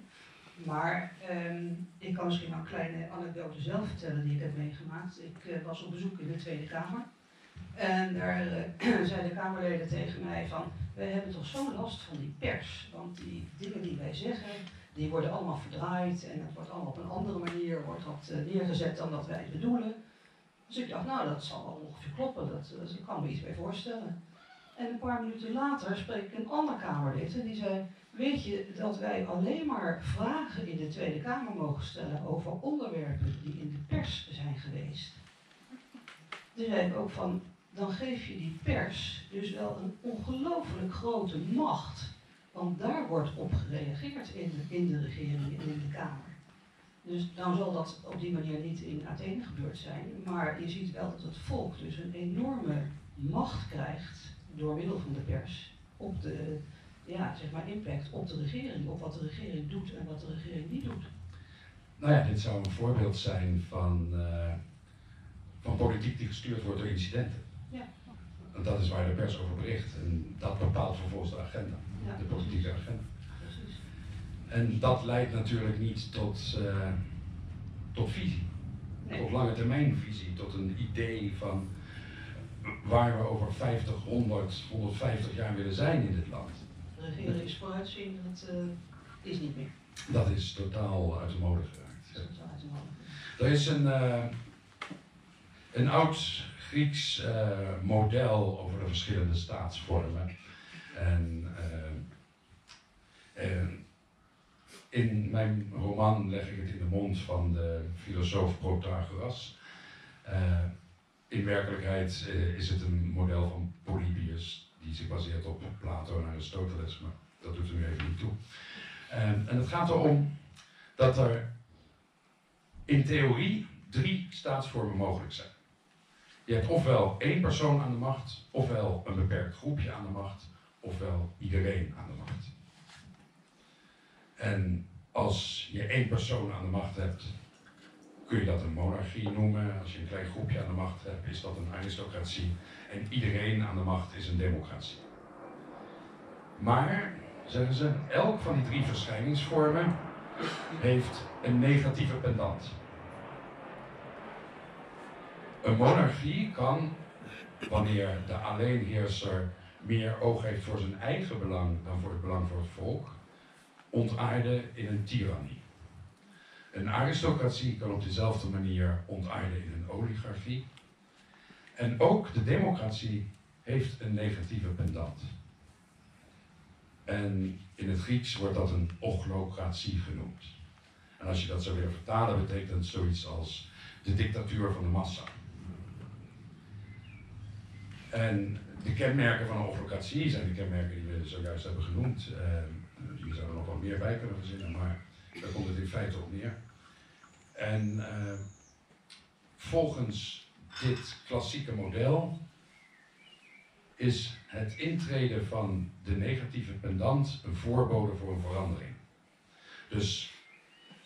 Maar um, ik kan misschien wel een kleine anekdote zelf vertellen die ik heb meegemaakt. Ik uh, was op bezoek in de Tweede Kamer. En daar uh, zeiden de Kamerleden tegen mij van, wij hebben toch zo'n last van die pers. Want die dingen die wij zeggen, die worden allemaal verdraaid en het wordt allemaal op een andere manier wordt dat, neergezet dan dat wij bedoelen. Dus ik dacht, nou dat zal wel ongeveer kloppen, dat, dat kan me iets bij voorstellen. En een paar minuten later spreek ik een ander Kamerlid en die zei, weet je dat wij alleen maar vragen in de Tweede Kamer mogen stellen over onderwerpen die in de pers zijn geweest. Toen zei ik ook van, dan geef je die pers dus wel een ongelooflijk grote macht. Want daar wordt op gereageerd in de, in de regering en in de Kamer. Dus dan zal dat op die manier niet in Athene gebeurd zijn. Maar je ziet wel dat het volk dus een enorme macht krijgt door middel van de pers op de ja, zeg maar impact op de regering, op wat de regering doet en wat de regering niet doet. Nou ja, dit zou een voorbeeld zijn van, uh, van politiek die gestuurd wordt door incidenten. Ja. Want dat is waar de pers over bericht en dat bepaalt vervolgens de agenda, ja, de politieke agenda. Precies. En dat leidt natuurlijk niet tot, uh, tot visie, Nee. tot lange termijn visie, tot een idee van waar we over 50, 100, 150 jaar willen zijn in dit land. Regeren is vooruitzien, dat uh, is niet meer. Dat is totaal uit de mode geraakt. totaal uit de mode. Er is een, uh, een oud Grieks uh, model over de verschillende staatsvormen. En in mijn roman leg ik het in de mond van de filosoof Protagoras. In werkelijkheid is het een model van Polybius, die zich baseert op Plato en Aristoteles, maar dat doet er nu even niet toe. En het gaat erom dat er in theorie drie staatsvormen mogelijk zijn. Je hebt ofwel één persoon aan de macht, ofwel een beperkt groepje aan de macht, ofwel iedereen aan de macht. En als je één persoon aan de macht hebt, kun je dat een monarchie noemen. Als je een klein groepje aan de macht hebt, is dat een aristocratie. En iedereen aan de macht is een democratie. Maar, zeggen ze, elk van die drie verschijningsvormen heeft een negatieve pendant. Een monarchie kan, wanneer de alleenheerser meer oog heeft voor zijn eigen belang dan voor het belang van het volk, ontaarden in een tirannie. Een aristocratie kan op dezelfde manier ontaarden in een oligarchie. En ook de democratie heeft een negatieve pendant. En in het Grieks wordt dat een ochlocratie genoemd. En als je dat zou willen vertalen, betekent het zoiets als de dictatuur van de massa. En de kenmerken van een ochlocratie zijn de kenmerken die we zojuist hebben genoemd. Uh, zou er nog wel meer bij kunnen verzinnen, maar daar komt het in feite op neer. En uh, volgens dit klassieke model is het intreden van de negatieve pendant een voorbode voor een verandering. Dus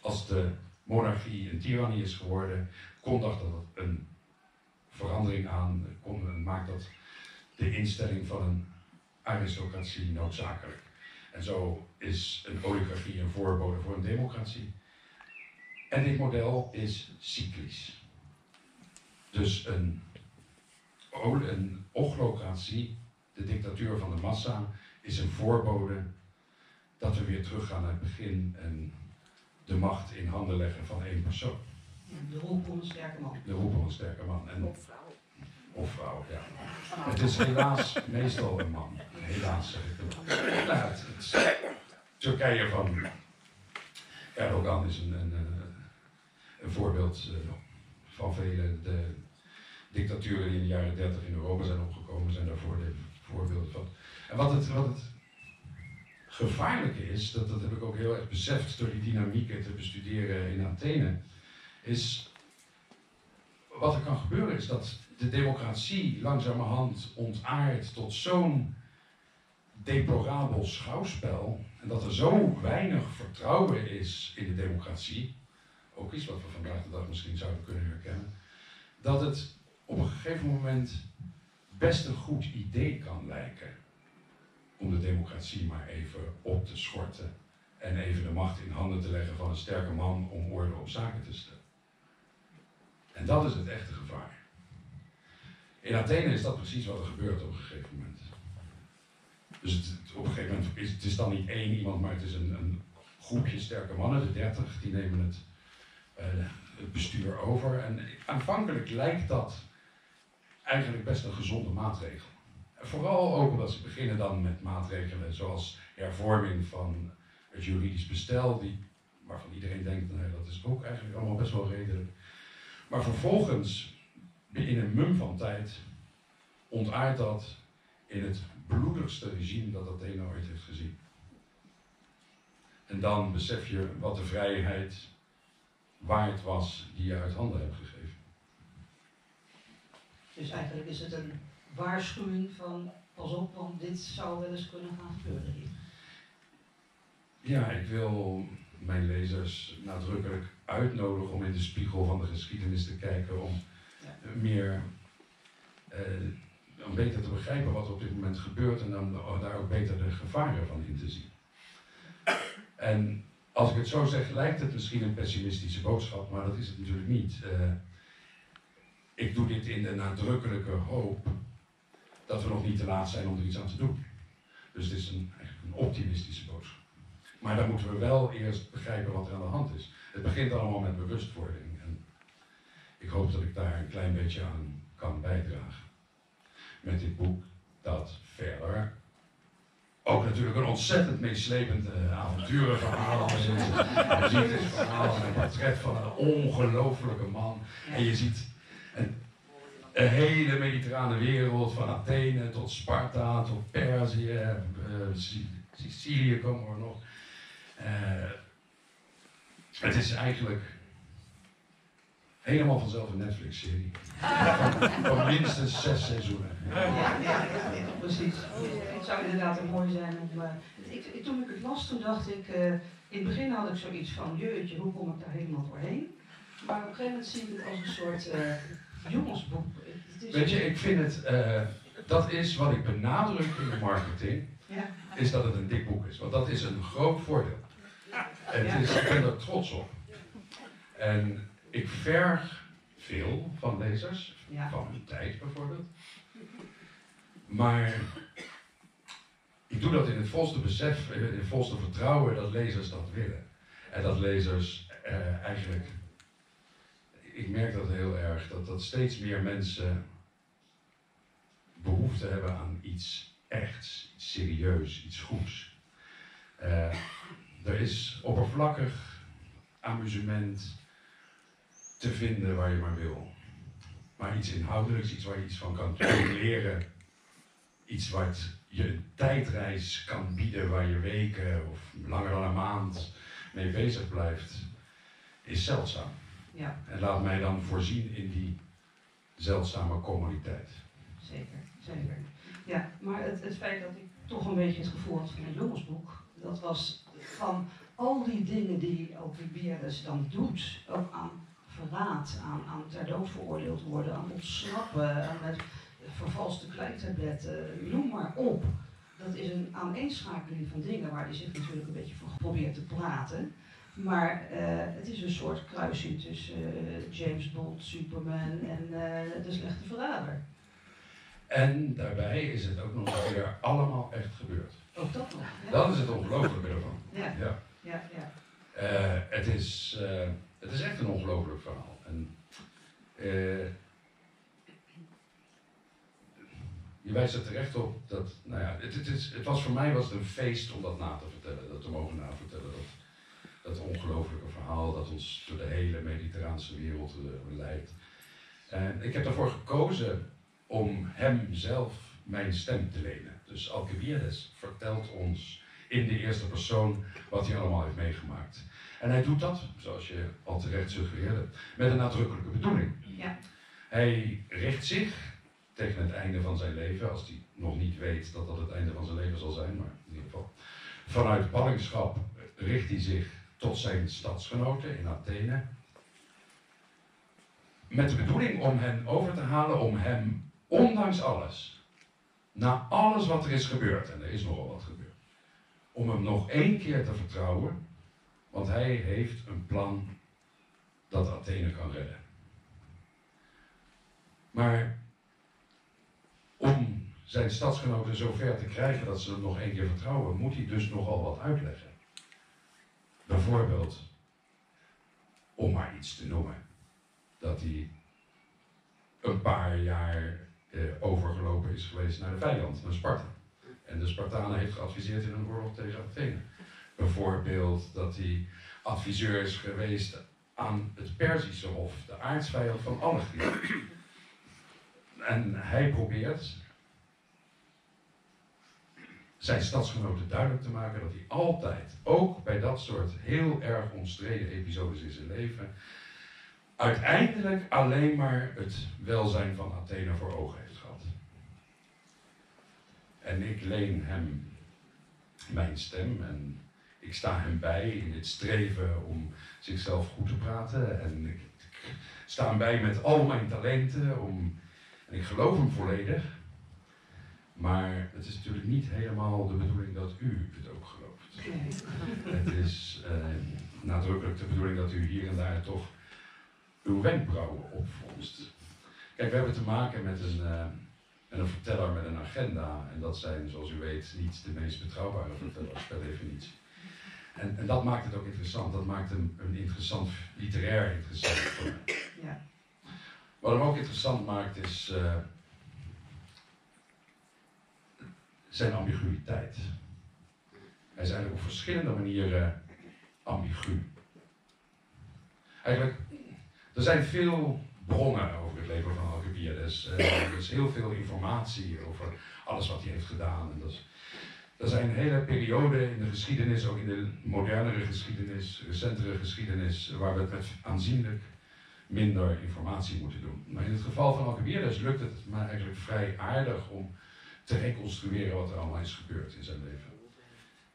als de monarchie een tirannie is geworden, kondigt dat een verandering aan, maakt dat de instelling van een aristocratie noodzakelijk. En zo is een oligarchie een voorbode voor een democratie. En dit model is cyclisch. Dus een, een ochlocratie, de dictatuur van de massa, is een voorbode dat we weer teruggaan naar het begin en de macht in handen leggen van één persoon. De roep om een sterke man. De roep om een sterke man. En, Of vrouw. ja. Het is helaas meestal een man. Helaas. Nou, het, het, Turkije van Erdogan is een, een, een, een voorbeeld uh, van vele. De dictaturen die in de jaren 30 in Europa zijn opgekomen zijn daarvoor de voorbeelden van. En wat het, wat het gevaarlijke is, dat, dat heb ik ook heel erg beseft door die dynamieken te bestuderen in Athene, is wat er kan gebeuren is dat de democratie langzamerhand ontaardt tot zo'n deplorabel schouwspel en dat er zo weinig vertrouwen is in de democratie, ook iets wat we vandaag de dag misschien zouden kunnen herkennen, dat het op een gegeven moment best een goed idee kan lijken om de democratie maar even op te schorten en even de macht in handen te leggen van een sterke man om orde op zaken te stellen. En dat is het echte gevaar. In Athene is dat precies wat er gebeurt op een gegeven moment. Dus het, op een gegeven moment is het is dan niet één iemand, maar het is een, een groepje sterke mannen, de dertig, die nemen het, uh, het bestuur over. En aanvankelijk lijkt dat eigenlijk best een gezonde maatregel. Vooral ook omdat ze beginnen dan met maatregelen zoals hervorming van het juridisch bestel, die, waarvan iedereen denkt, nee, dat is ook eigenlijk allemaal best wel redelijk. Maar vervolgens, in een mum van tijd, ontaart dat in het bloedigste regime dat Athene ooit heeft gezien. En dan besef je wat de vrijheid waard was die je uit handen hebt gegeven. Dus eigenlijk is het een waarschuwing van pas op, want dit zou wel eens kunnen gaan gebeuren hier. Ja, ik wil mijn lezers nadrukkelijk uitnodigen om in de spiegel van de geschiedenis te kijken, om. Meer, eh, om beter te begrijpen wat er op dit moment gebeurt en dan daar ook beter de gevaren van in te zien. En als ik het zo zeg, lijkt het misschien een pessimistische boodschap, maar dat is het natuurlijk niet. Uh, ik doe dit in de nadrukkelijke hoop dat we nog niet te laat zijn om er iets aan te doen. Dus het is een, een optimistische boodschap. Maar dan moeten we wel eerst begrijpen wat er aan de hand is. Het begint allemaal met bewustwording. En ik hoop dat ik daar een klein beetje aan kan bijdragen. Met dit boek dat verder ook natuurlijk een ontzettend meeslepend uh, avonturenverhaal is. Je ziet het verhaal, portret van een ongelofelijke man. En je ziet een, hele mediterrane wereld, van Athene tot Sparta, tot Perzië, uh, Sicilië komen we nog. Uh, het is eigenlijk helemaal vanzelf een Netflix-serie. Van, minstens zes seizoenen. Ja, ja, ja, precies. Het zou inderdaad een mooi zijn om. Uh, ik, toen ik het las, toen dacht ik. Uh, in het begin had ik zoiets van: jeetje, hoe kom ik daar helemaal doorheen? Maar op een gegeven moment zie ik het als een soort jongensboek. Weet je, ik vind het, uh, dat is wat ik benadruk in de marketing, ja. is dat het een dik boek is. Want dat is een groot voordeel. Het is, ik ben er trots op. En ik verg veel van lezers, ja. van hun tijd bijvoorbeeld. Maar ik doe dat in het volste besef, in het volste vertrouwen dat lezers dat willen. En dat lezers uh, eigenlijk ik merk dat heel erg, dat, dat steeds meer mensen behoefte hebben aan iets echts, iets serieus, iets goeds. Uh, er is oppervlakkig amusement te vinden waar je maar wil. Maar iets inhoudelijks, iets waar je iets van kan leren. Iets wat je een tijdreis kan bieden waar je weken of langer dan een maand mee bezig blijft, is zeldzaam. Ja. En laat mij dan voorzien in die zeldzame commoditeit. Zeker, zeker. Ja, maar het, het feit dat ik toch een beetje het gevoel had van een jongensboek, dat was van al die dingen die Alcibiades dan doet, ook aan verraad, aan, aan ter dood veroordeeld worden, aan ontsnappen, aan met vervalste kleitabletten, noem maar op. Dat is een aaneenschakeling van dingen waar hij zich natuurlijk een beetje van probeert te praten. Maar uh, het is een soort kruising tussen uh, James Bond, Superman en uh, de slechte verrader. En daarbij is het ook nog weer allemaal echt gebeurd. Ook dat nog. Ja. Dat is het ongelooflijke ervan. Ja. ja. ja, ja. het, is, het is echt een ongelooflijk verhaal. En, je wijst er terecht op dat, nou ja, het, het, is, het was voor mij was het een feest om dat na te vertellen, dat te mogen navertellen. Dat, Dat ongelofelijke verhaal dat ons door de hele mediterraanse wereld uh, leidt. Ik heb ervoor gekozen om hem zelf mijn stem te lenen. Dus Alcibiades vertelt ons in de eerste persoon wat hij allemaal heeft meegemaakt. En hij doet dat, zoals je al terecht suggereerde, met een nadrukkelijke bedoeling. Ja. Hij richt zich tegen het einde van zijn leven, als hij nog niet weet dat dat het einde van zijn leven zal zijn, maar in ieder geval. Vanuit ballingschap richt hij zich tot zijn stadsgenoten in Athene. Met de bedoeling om hen over te halen, om hem, ondanks alles, na alles wat er is gebeurd, en er is nogal wat gebeurd, om hem nog één keer te vertrouwen, want hij heeft een plan dat Athene kan redden. Maar om zijn stadsgenoten zover te krijgen dat ze hem nog één keer vertrouwen, moet hij dus nogal wat uitleggen. Bijvoorbeeld, om maar iets te noemen, dat hij een paar jaar eh, overgelopen is geweest naar de vijand, naar Sparta. En de Spartanen heeft geadviseerd in een oorlog tegen Athene. Bijvoorbeeld dat hij adviseur is geweest aan het Perzische Hof, de aardsvijand van alle Grieken. En hij probeert zijn stadsgenoten duidelijk te maken dat hij altijd, ook bij dat soort heel erg omstreden episodes in zijn leven, uiteindelijk alleen maar het welzijn van Athene voor ogen heeft gehad. En ik leen hem mijn stem en ik sta hem bij in het streven om zichzelf goed te praten. En ik, sta hem bij met al mijn talenten. Om, en ik geloof hem volledig. Maar het is natuurlijk niet helemaal de bedoeling dat u het ook gelooft. Het is uh, nadrukkelijk de bedoeling dat u hier en daar toch uw wenkbrauwen opfronst. Kijk, we hebben te maken met een, uh, een verteller met een agenda. En dat zijn, zoals u weet, niet de meest betrouwbare vertellers per definitie. En, en dat maakt het ook interessant. Dat maakt hem een interessant, literair interessant voor mij. Ja. Wat hem ook interessant maakt is uh, zijn ambiguïteit. Hij is eigenlijk op verschillende manieren ambigu. Eigenlijk, er zijn veel bronnen over het leven van Alcibiades. Uh, er is heel veel informatie over alles wat hij heeft gedaan. En dat is, er zijn hele perioden in de geschiedenis, ook in de modernere geschiedenis, recentere geschiedenis, waar we het met aanzienlijk minder informatie moeten doen. Maar in het geval van Alcibiades lukt het maar eigenlijk vrij aardig om te reconstrueren wat er allemaal is gebeurd in zijn leven.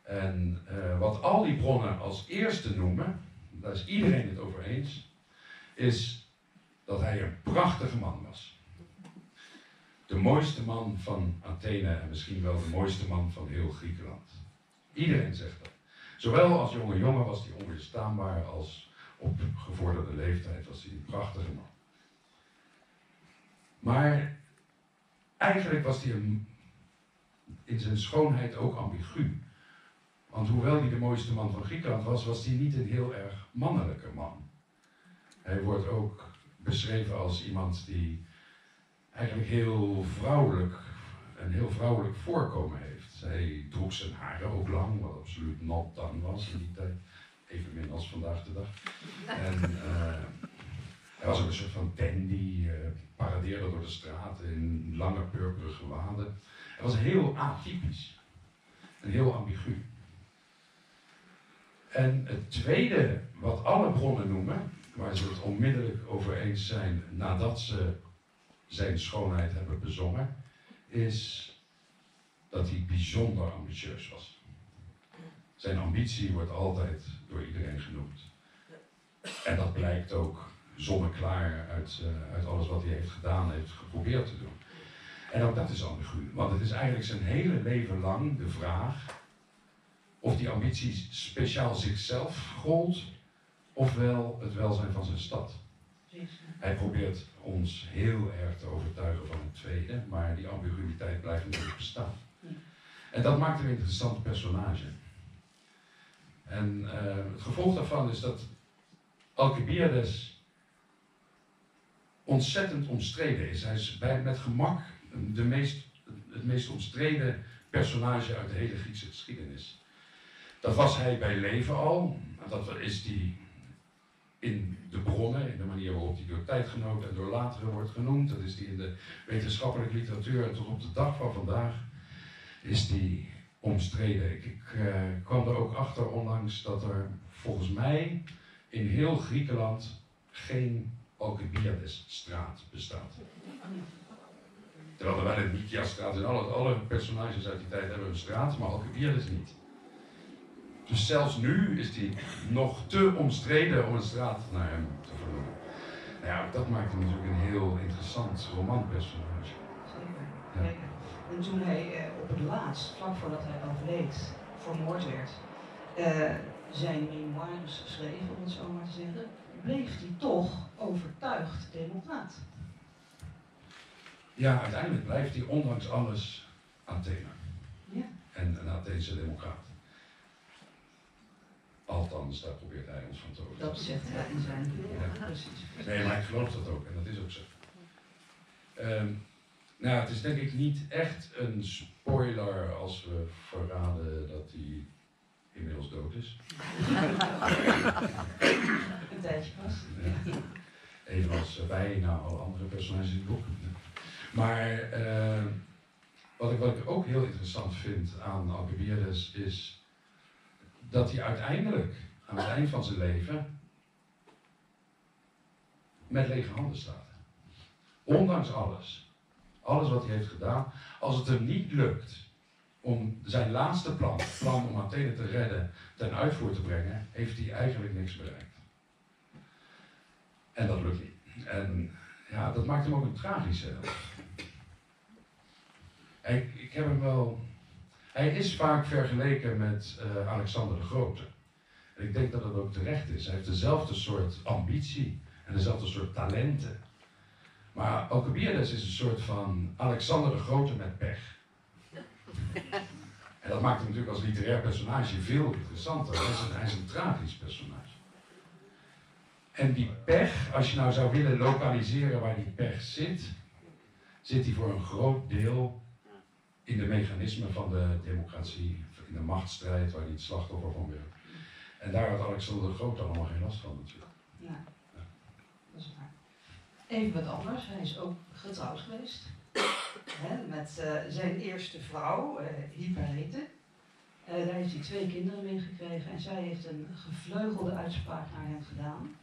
En uh, wat al die bronnen als eerste noemen, daar is iedereen het over eens, is dat hij een prachtige man was de mooiste man van Athene en misschien wel de mooiste man van heel Griekenland. Iedereen zegt dat. Zowel als jonge jongen was hij onweerstaanbaar als op gevorderde leeftijd was hij een prachtige man. Maar eigenlijk was hij in zijn schoonheid ook ambigu. Want hoewel hij de mooiste man van Griekenland was, was hij niet een heel erg mannelijke man. Hij wordt ook beschreven als iemand die eigenlijk heel vrouwelijk, een heel vrouwelijk voorkomen heeft. Zij droeg zijn haren ook lang, wat absoluut not dan was in die tijd. Evenmin als vandaag de dag. En uh, hij was ook een soort van dandy, uh, paradeerde door de straten in lange purperen gewaden. Hij was heel atypisch en heel ambigu. En het tweede, wat alle bronnen noemen, waar ze het onmiddellijk over eens zijn nadat ze zijn schoonheid hebben bezongen, is dat hij bijzonder ambitieus was. Zijn ambitie wordt altijd door iedereen genoemd. En dat blijkt ook zonneklaar uit, uh, uit alles wat hij heeft gedaan, heeft geprobeerd te doen. En ook dat is ambigu, want het is eigenlijk zijn hele leven lang de vraag of die ambitie speciaal zichzelf gold, ofwel het welzijn van zijn stad. Hij probeert ons heel erg te overtuigen van het tweede, maar die ambiguïteit blijft natuurlijk bestaan. En dat maakt een interessant personage. En uh, het gevolg daarvan is dat Alcibiades ontzettend omstreden is. Hij is bij, met gemak de meest, het meest omstreden personage uit de hele Griekse geschiedenis. Dat was hij bij leven al. Dat is die in de bronnen, in de manier waarop die door tijdgenoten en door lateren wordt genoemd. Dat is die in de wetenschappelijke literatuur en tot op de dag van vandaag is die omstreden. Ik, uh, kwam er ook achter onlangs dat er volgens mij in heel Griekenland geen Alcibiades-straat bestaat. Terwijl er wel een Nikia-straat is. Alle, alle personages uit die tijd hebben een straat, maar Alcibiades niet. Dus zelfs nu is die nog te omstreden om een straat naar hem te vernoemen. Nou ja, dat maakt hem natuurlijk een heel interessant romanpersonage. Zeker, ja. En toen hij eh, op het laatst, vlak voordat hij overleed, vermoord werd, uh, zijn memoires geschreven, om het zo maar te zeggen, bleef hij toch overtuigd democraat. Ja, uiteindelijk blijft hij ondanks alles Athene. Ja. En een Atheense democraat. Althans, daar probeert hij ons van te overtuigen. Dat zegt hij in zijn ja. precies. Nee, maar ik geloof dat ook en dat is ook zo. Um, nou, het is denk ik niet echt een spoiler als we verraden dat hij inmiddels dood is. een tijdje pas. Ja. Evenals bijna alle andere personages in het boek. Maar uh, wat, ik, wat ik ook heel interessant vind aan Alcibiades is dat hij uiteindelijk, aan het eind van zijn leven, met lege handen staat. Ondanks alles. Alles wat hij heeft gedaan. Als het hem niet lukt om zijn laatste plan, plan om Athene te redden, ten uitvoer te brengen, heeft hij eigenlijk niks bereikt. En dat lukt niet. En ja, dat maakt hem ook een tragische ik, ik heb hem wel. Hij is vaak vergeleken met uh, Alexander de Grote. En ik denk dat dat ook terecht is. Hij heeft dezelfde soort ambitie en dezelfde soort talenten. Maar Alcibiades is een soort van Alexander de Grote met pech. En dat maakt hem natuurlijk als literair personage veel interessanter. Hij is een, hij is een tragisch personage. En die pech, als je nou zou willen lokaliseren waar die pech zit, zit die voor een groot deel in de mechanismen van de democratie, in de machtsstrijd waar hij het slachtoffer van werd. En daar had Alexander de Groot allemaal geen last van natuurlijk. Ja, dat is waar. Even wat anders, hij is ook getrouwd geweest. met uh, zijn eerste vrouw, uh. Uh, daar heeft hij twee kinderen mee gekregen en zij heeft een gevleugelde uitspraak naar hem gedaan.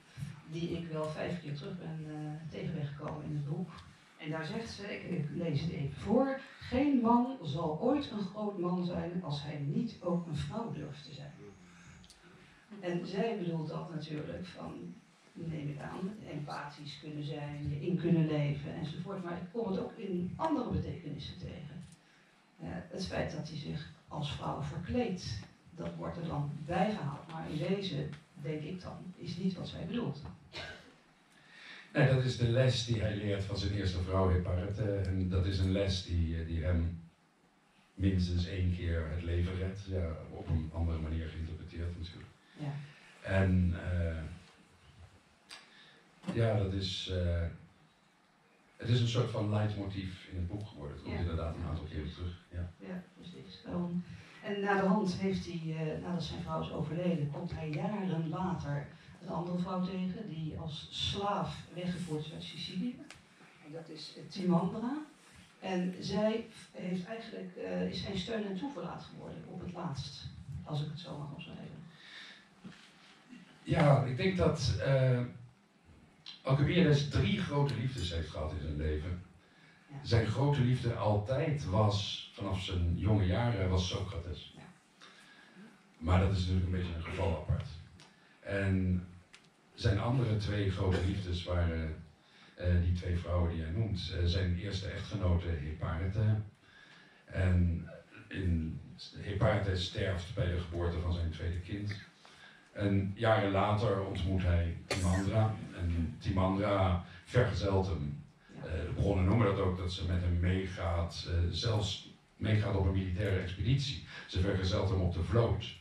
Die ik wel vijf keer terug ben tegen ben gekomen in het boek. En daar zegt ze, ik lees het even voor, geen man zal ooit een groot man zijn als hij niet ook een vrouw durft te zijn. En zij bedoelt dat natuurlijk van, neem ik aan, empathisch kunnen zijn, in kunnen leven enzovoort. Maar ik kom het ook in andere betekenissen tegen. Uh, het feit dat hij zich als vrouw verkleedt, dat wordt er dan bijgehaald. Maar in deze, denk ik dan, is niet wat zij bedoelt. Nee, dat is de les die hij leert van zijn eerste vrouw, Hipparete. En dat is een les die, eh, die hem minstens één keer het leven redt. Ja, op een andere manier geïnterpreteerd natuurlijk. Ja. En uh, ja, dat is. Uh, het is een soort van leidmotief in het boek geworden. Het komt ja. inderdaad een aantal keren terug. Ja, ja precies. Um, en na de hand heeft hij, uh, nadat zijn vrouw is overleden, komt hij jaren later een andere vrouw tegen die als slaaf weggevoerd is uit Sicilië. En dat is eh, Timandra. En zij heeft eigenlijk, uh, is zijn steun en toeverlaat geworden op het laatst, als ik het zo mag omschrijven. Ja, ik denk dat uh, Alcibiades drie grote liefdes heeft gehad in zijn leven. Ja. Zijn grote liefde altijd was, vanaf zijn jonge jaren, was Socrates. Ja. Maar dat is natuurlijk een beetje een geval apart. En zijn andere twee grote liefdes waren uh, die twee vrouwen die hij noemt. Uh, zijn eerste echtgenote Hipparete. En in, Hipparete sterft bij de geboorte van zijn tweede kind. En jaren later ontmoet hij Timandra. En Timandra vergezelt hem. Uh, de bronnen noemen dat ook, dat ze met hem meegaat. zelfs meegaat op een militaire expeditie. Ze vergezelt hem op de vloot.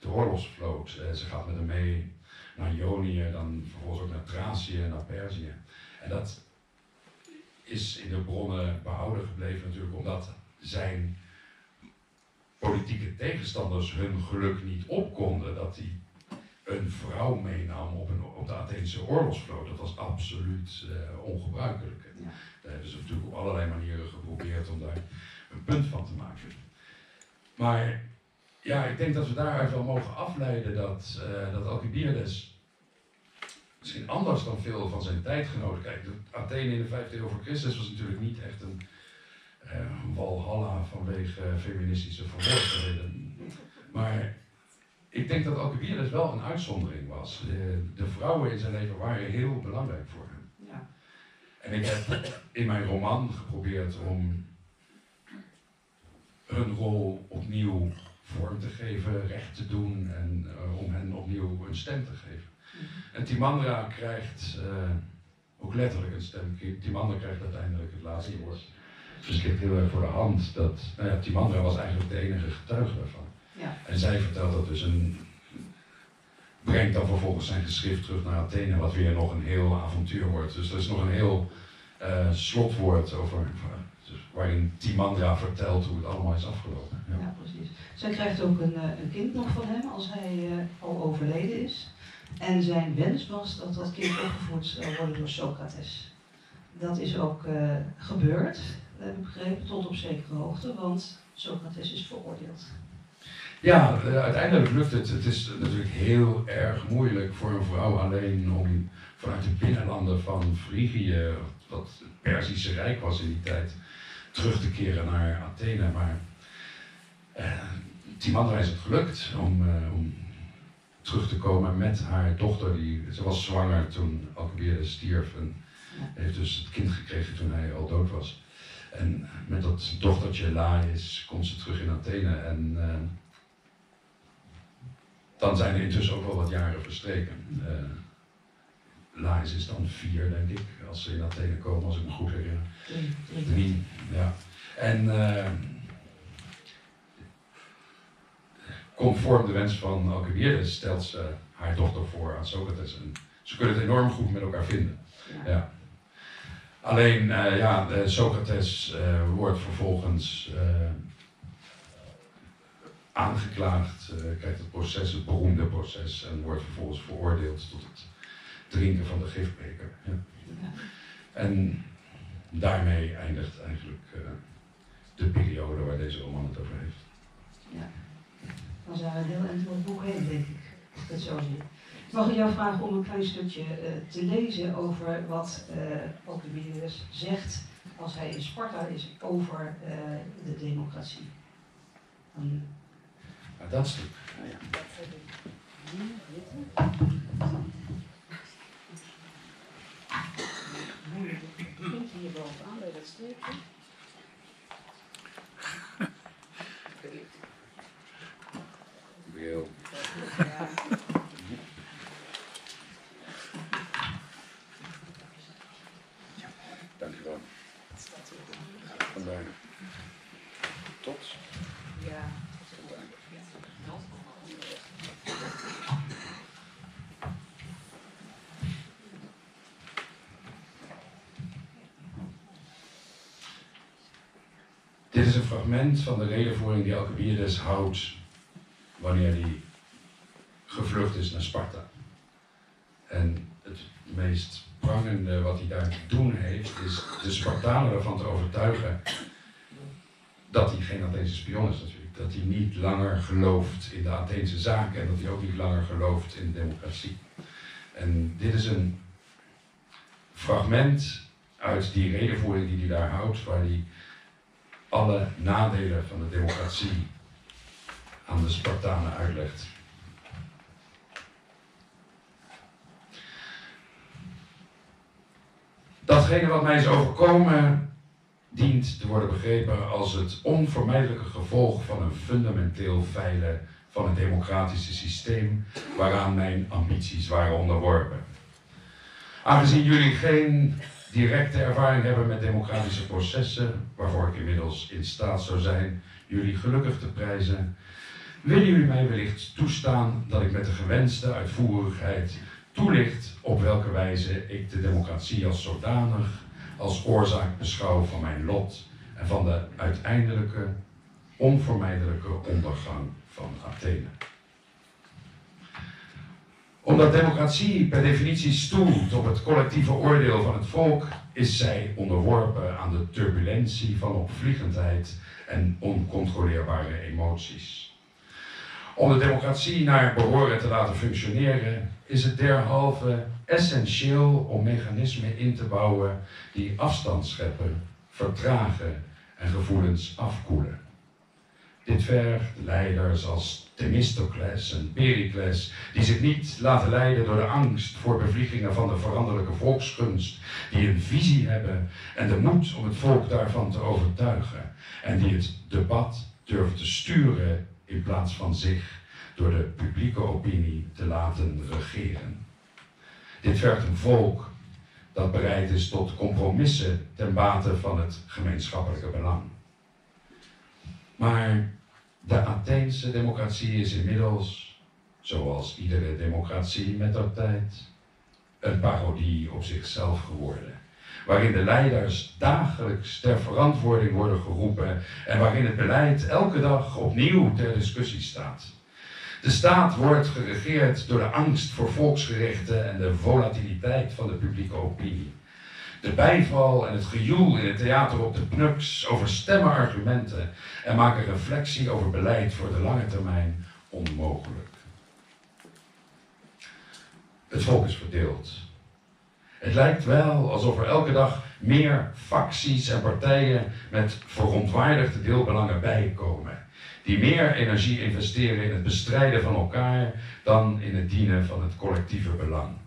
De oorlogsvloot. ze gaat met hem mee naar Ionië, dan vervolgens ook naar Thracië en naar Perzië. En dat is in de bronnen behouden gebleven natuurlijk omdat zijn politiek politieke tegenstanders hun geluk niet opkonden dat hij een vrouw meenam op, een, op de Atheense oorlogsvloot. Dat was absoluut uh, ongebruikelijk. Ja. Daar hebben ze natuurlijk op allerlei manieren geprobeerd om daar een punt van te maken. Maar ja, ik denk dat we daaruit wel mogen afleiden dat, uh, dat Alcibiades misschien anders dan veel van zijn tijdgenoten. Kijk, Athene in de vijfde eeuw voor Christus was natuurlijk niet echt een uh, walhalla vanwege feministische verworvenheden. Maar ik denk dat Alcibiades wel een uitzondering was. De, de, vrouwen in zijn leven waren heel belangrijk voor hem. Ja. En ik heb in mijn roman geprobeerd om hun rol opnieuw vorm te geven, recht te doen en uh, om hen opnieuw een stem te geven. En Timandra krijgt uh, ook letterlijk een stem. Timandra krijgt uiteindelijk het laatste woord. Dus het heel erg voor de hand dat nou ja, Timandra was eigenlijk de enige getuige daarvan. Ja. En zij vertelt dat dus een. brengt dan vervolgens zijn geschrift terug naar Athene, wat weer nog een heel avontuur wordt. Dus er is nog een heel uh, slotwoord over. Dus waarin Timandra vertelt hoe het allemaal is afgelopen. Ja, ja precies. Zij krijgt ook een, eh, een, kind nog van hem als hij uh, al overleden is. En zijn wens was dat dat kind opgevoed zou worden door Socrates. Dat is ook uh, gebeurd, heb ik begrepen, tot op zekere hoogte, want Socrates is veroordeeld. Ja, uiteindelijk lukt het. Het is natuurlijk heel erg moeilijk voor een vrouw alleen om vanuit de binnenlanden van Frigië, wat het Perzische Rijk was in die tijd, terug te keren naar Athene. Maar eh, Timandra is het gelukt om, uh, om terug te komen met haar dochter. Die, ze was zwanger toen Alcibiades stierf en heeft dus het kind gekregen toen hij al dood was. En met dat dochtertje Laius komt ze terug in Athene en uh, dan zijn er intussen ook wel wat jaren verstreken. Uh, Laius is dan vier, denk ik, als ze in Athene komen, als ik me goed herinner. Drie, ja. En uh, conform de wens van Alcibiades stelt ze haar dochter voor aan Socrates. En ze kunnen het enorm goed met elkaar vinden. Ja. Alleen, uh, ja, Socrates uh, wordt vervolgens uh, aangeklaagd, krijgt het proces, het beroemde proces, en wordt vervolgens veroordeeld tot het drinken van de gifbeker. Ja. En daarmee eindigt eigenlijk de periode waar deze roman het over heeft. Ja dan zijn we een heel eind door het boek heen, denk ik. Als ik het zo zie. Mag ik jou vragen om een klein stukje uh, te lezen over wat uh, Alcibiades zegt als hij in Sparta is over uh, de democratie? Dan... Ja, dat stuk. Oh, ja. Punt hier bovenaan bij dat streepje. Wil. Ja. Dankjewel. Vandaar. Tot. Ja. Dit is een fragment van de redenvoering die Alcibiades houdt wanneer hij gevlucht is naar Sparta. En het meest prangende wat hij daar te doen heeft, is de Spartanen ervan te overtuigen dat hij geen Atheense spion is natuurlijk. Dat hij niet langer gelooft in de Atheense zaken en dat hij ook niet langer gelooft in de democratie. En dit is een fragment uit die redenvoering die hij daar houdt, waar hij alle nadelen van de democratie aan de Spartanen uitlegt. Datgene wat mij is overkomen dient te worden begrepen als het onvermijdelijke gevolg van een fundamenteel feilen van het democratische systeem waaraan mijn ambities waren onderworpen. Aangezien jullie geen directe ervaring hebben met democratische processen, waarvoor ik inmiddels in staat zou zijn jullie gelukkig te prijzen, willen jullie mij wellicht toestaan dat ik met de gewenste uitvoerigheid toelicht op welke wijze ik de democratie als zodanig als oorzaak beschouw van mijn lot en van de uiteindelijke onvermijdelijke ondergang van Athene. Omdat democratie per definitie stoelt op het collectieve oordeel van het volk, is zij onderworpen aan de turbulentie van opvliegendheid en oncontroleerbare emoties. Om de democratie naar behoren te laten functioneren, is het derhalve essentieel om mechanismen in te bouwen die afstand scheppen, vertragen en gevoelens afkoelen. Dit vergt leiders als Themistocles en Pericles, die zich niet laten leiden door de angst voor bevliegingen van de veranderlijke volksgunst, die een visie hebben en de moed om het volk daarvan te overtuigen, en die het debat durven te sturen in plaats van zich door de publieke opinie te laten regeren. Dit vergt een volk dat bereid is tot compromissen ten bate van het gemeenschappelijke belang. Maar de Atheense democratie is inmiddels, zoals iedere democratie met haar tijd, een parodie op zichzelf geworden. Waarin de leiders dagelijks ter verantwoording worden geroepen en waarin het beleid elke dag opnieuw ter discussie staat. De staat wordt geregeerd door de angst voor volksgerichten en de volatiliteit van de publieke opinie. De bijval en het gejoel in het theater op de pnuks overstemmen argumenten en maken reflectie over beleid voor de lange termijn onmogelijk. Het volk is verdeeld. Het lijkt wel alsof er elke dag meer facties en partijen met verontwaardigde deelbelangen bijkomen, die meer energie investeren in het bestrijden van elkaar dan in het dienen van het collectieve belang.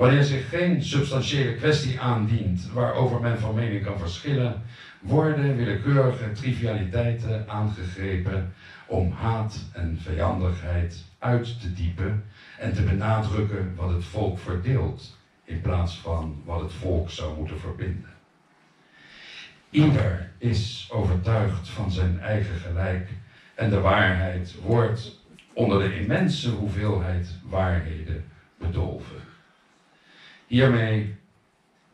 Wanneer zich geen substantiële kwestie aandient waarover men van mening kan verschillen, worden willekeurige trivialiteiten aangegrepen om haat en vijandigheid uit te diepen en te benadrukken wat het volk verdeelt, in plaats van wat het volk zou moeten verbinden. Ieder is overtuigd van zijn eigen gelijk en de waarheid wordt onder de immense hoeveelheid waarheden bedolven. Hiermee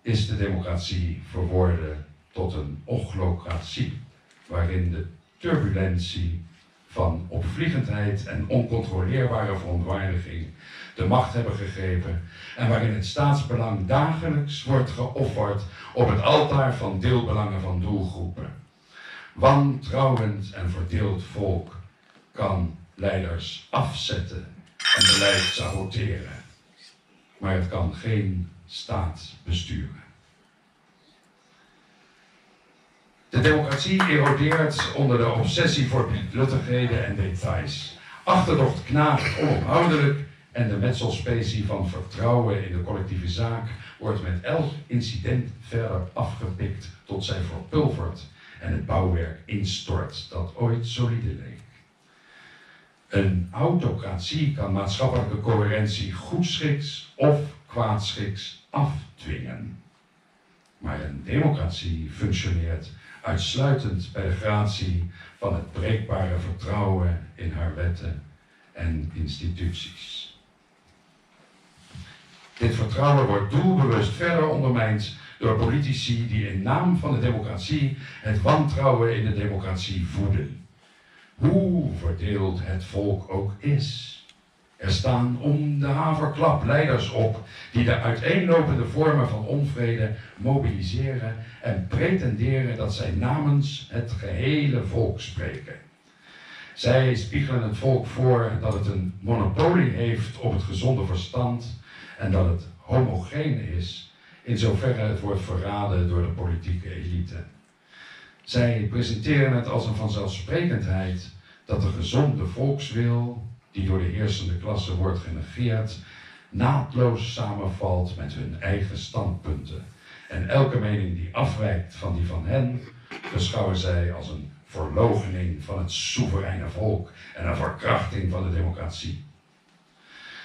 is de democratie verworden tot een ochlocratie, waarin de turbulentie van opvliegendheid en oncontroleerbare verontwaardiging de macht hebben gegeven en waarin het staatsbelang dagelijks wordt geofferd op het altaar van deelbelangen van doelgroepen. Wantrouwend en verdeeld volk kan leiders afzetten en beleid saboteren maar het kan geen staat besturen. De democratie erodeert onder de obsessie voor luttigheden en details. Achterdocht knaagt onophoudelijk en de metselspecie van vertrouwen in de collectieve zaak wordt met elk incident verder afgepikt tot zij verpulvert en het bouwwerk instort dat ooit solide leek. Een autocratie kan maatschappelijke coherentie goedschiks of kwaadschiks afdwingen. Maar een democratie functioneert uitsluitend bij de gratie van het breekbare vertrouwen in haar wetten en instituties. Dit vertrouwen wordt doelbewust verder ondermijnd door politici die in naam van de democratie het wantrouwen in de democratie voeden hoe verdeeld het volk ook is. Er staan om de haverklap leiders op die de uiteenlopende vormen van onvrede mobiliseren en pretenderen dat zij namens het gehele volk spreken. Zij spiegelen het volk voor dat het een monopolie heeft op het gezonde verstand en dat het homogeen is, in zoverre het wordt verraden door de politieke elite. Zij presenteren het als een vanzelfsprekendheid dat de gezonde volkswil, die door de heersende klasse wordt genegeerd, naadloos samenvalt met hun eigen standpunten. En elke mening die afwijkt van die van hen, beschouwen zij als een verloochening van het soevereine volk en een verkrachting van de democratie.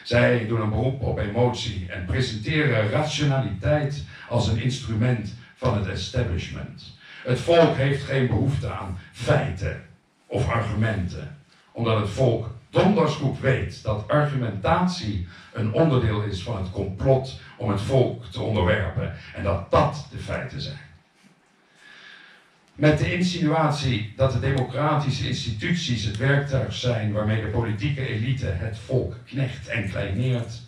Zij doen een beroep op emotie en presenteren rationaliteit als een instrument van het establishment. Het volk heeft geen behoefte aan feiten of argumenten, omdat het volk donders goed weet dat argumentatie een onderdeel is van het complot om het volk te onderwerpen en dat dat de feiten zijn. met de insinuatie dat de democratische instituties het werktuig zijn waarmee de politieke elite het volk knecht en kleineert,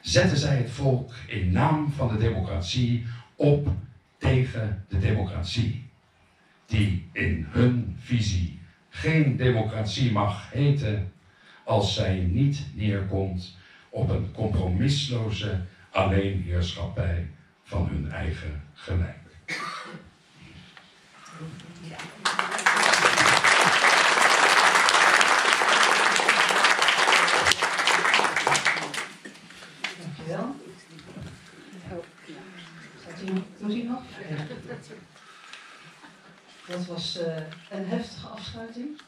zetten zij het volk in naam van de democratie op tegen de democratie, die in hun visie geen democratie mag heten als zij niet neerkomt op een compromisloze alleenheerschappij van hun eigen gelijk. Dankjewel. Gaat u, doet u nog? Dat was uh, een heftige afsluiting.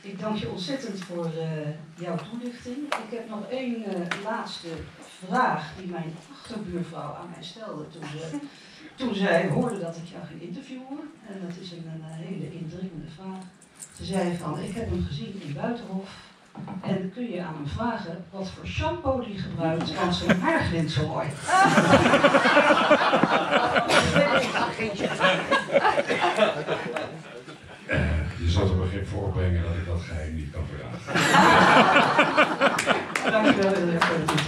Ik dank je ontzettend voor uh, jouw toelichting. Ik heb nog één uh, laatste vraag die mijn achterbuurvrouw aan mij stelde toen, ze, toen zij hoorde dat ik jou ging interviewen. En dat is een, een hele indringende vraag. Ze zei van, ik heb hem gezien in Buitenhof. En kun je aan hem vragen wat voor shampoo die gebruikt, want zijn haar glimt zo mooi. Je zult begrip voor opbrengen dat ik dat geheim niet kan verraden. Dankjewel.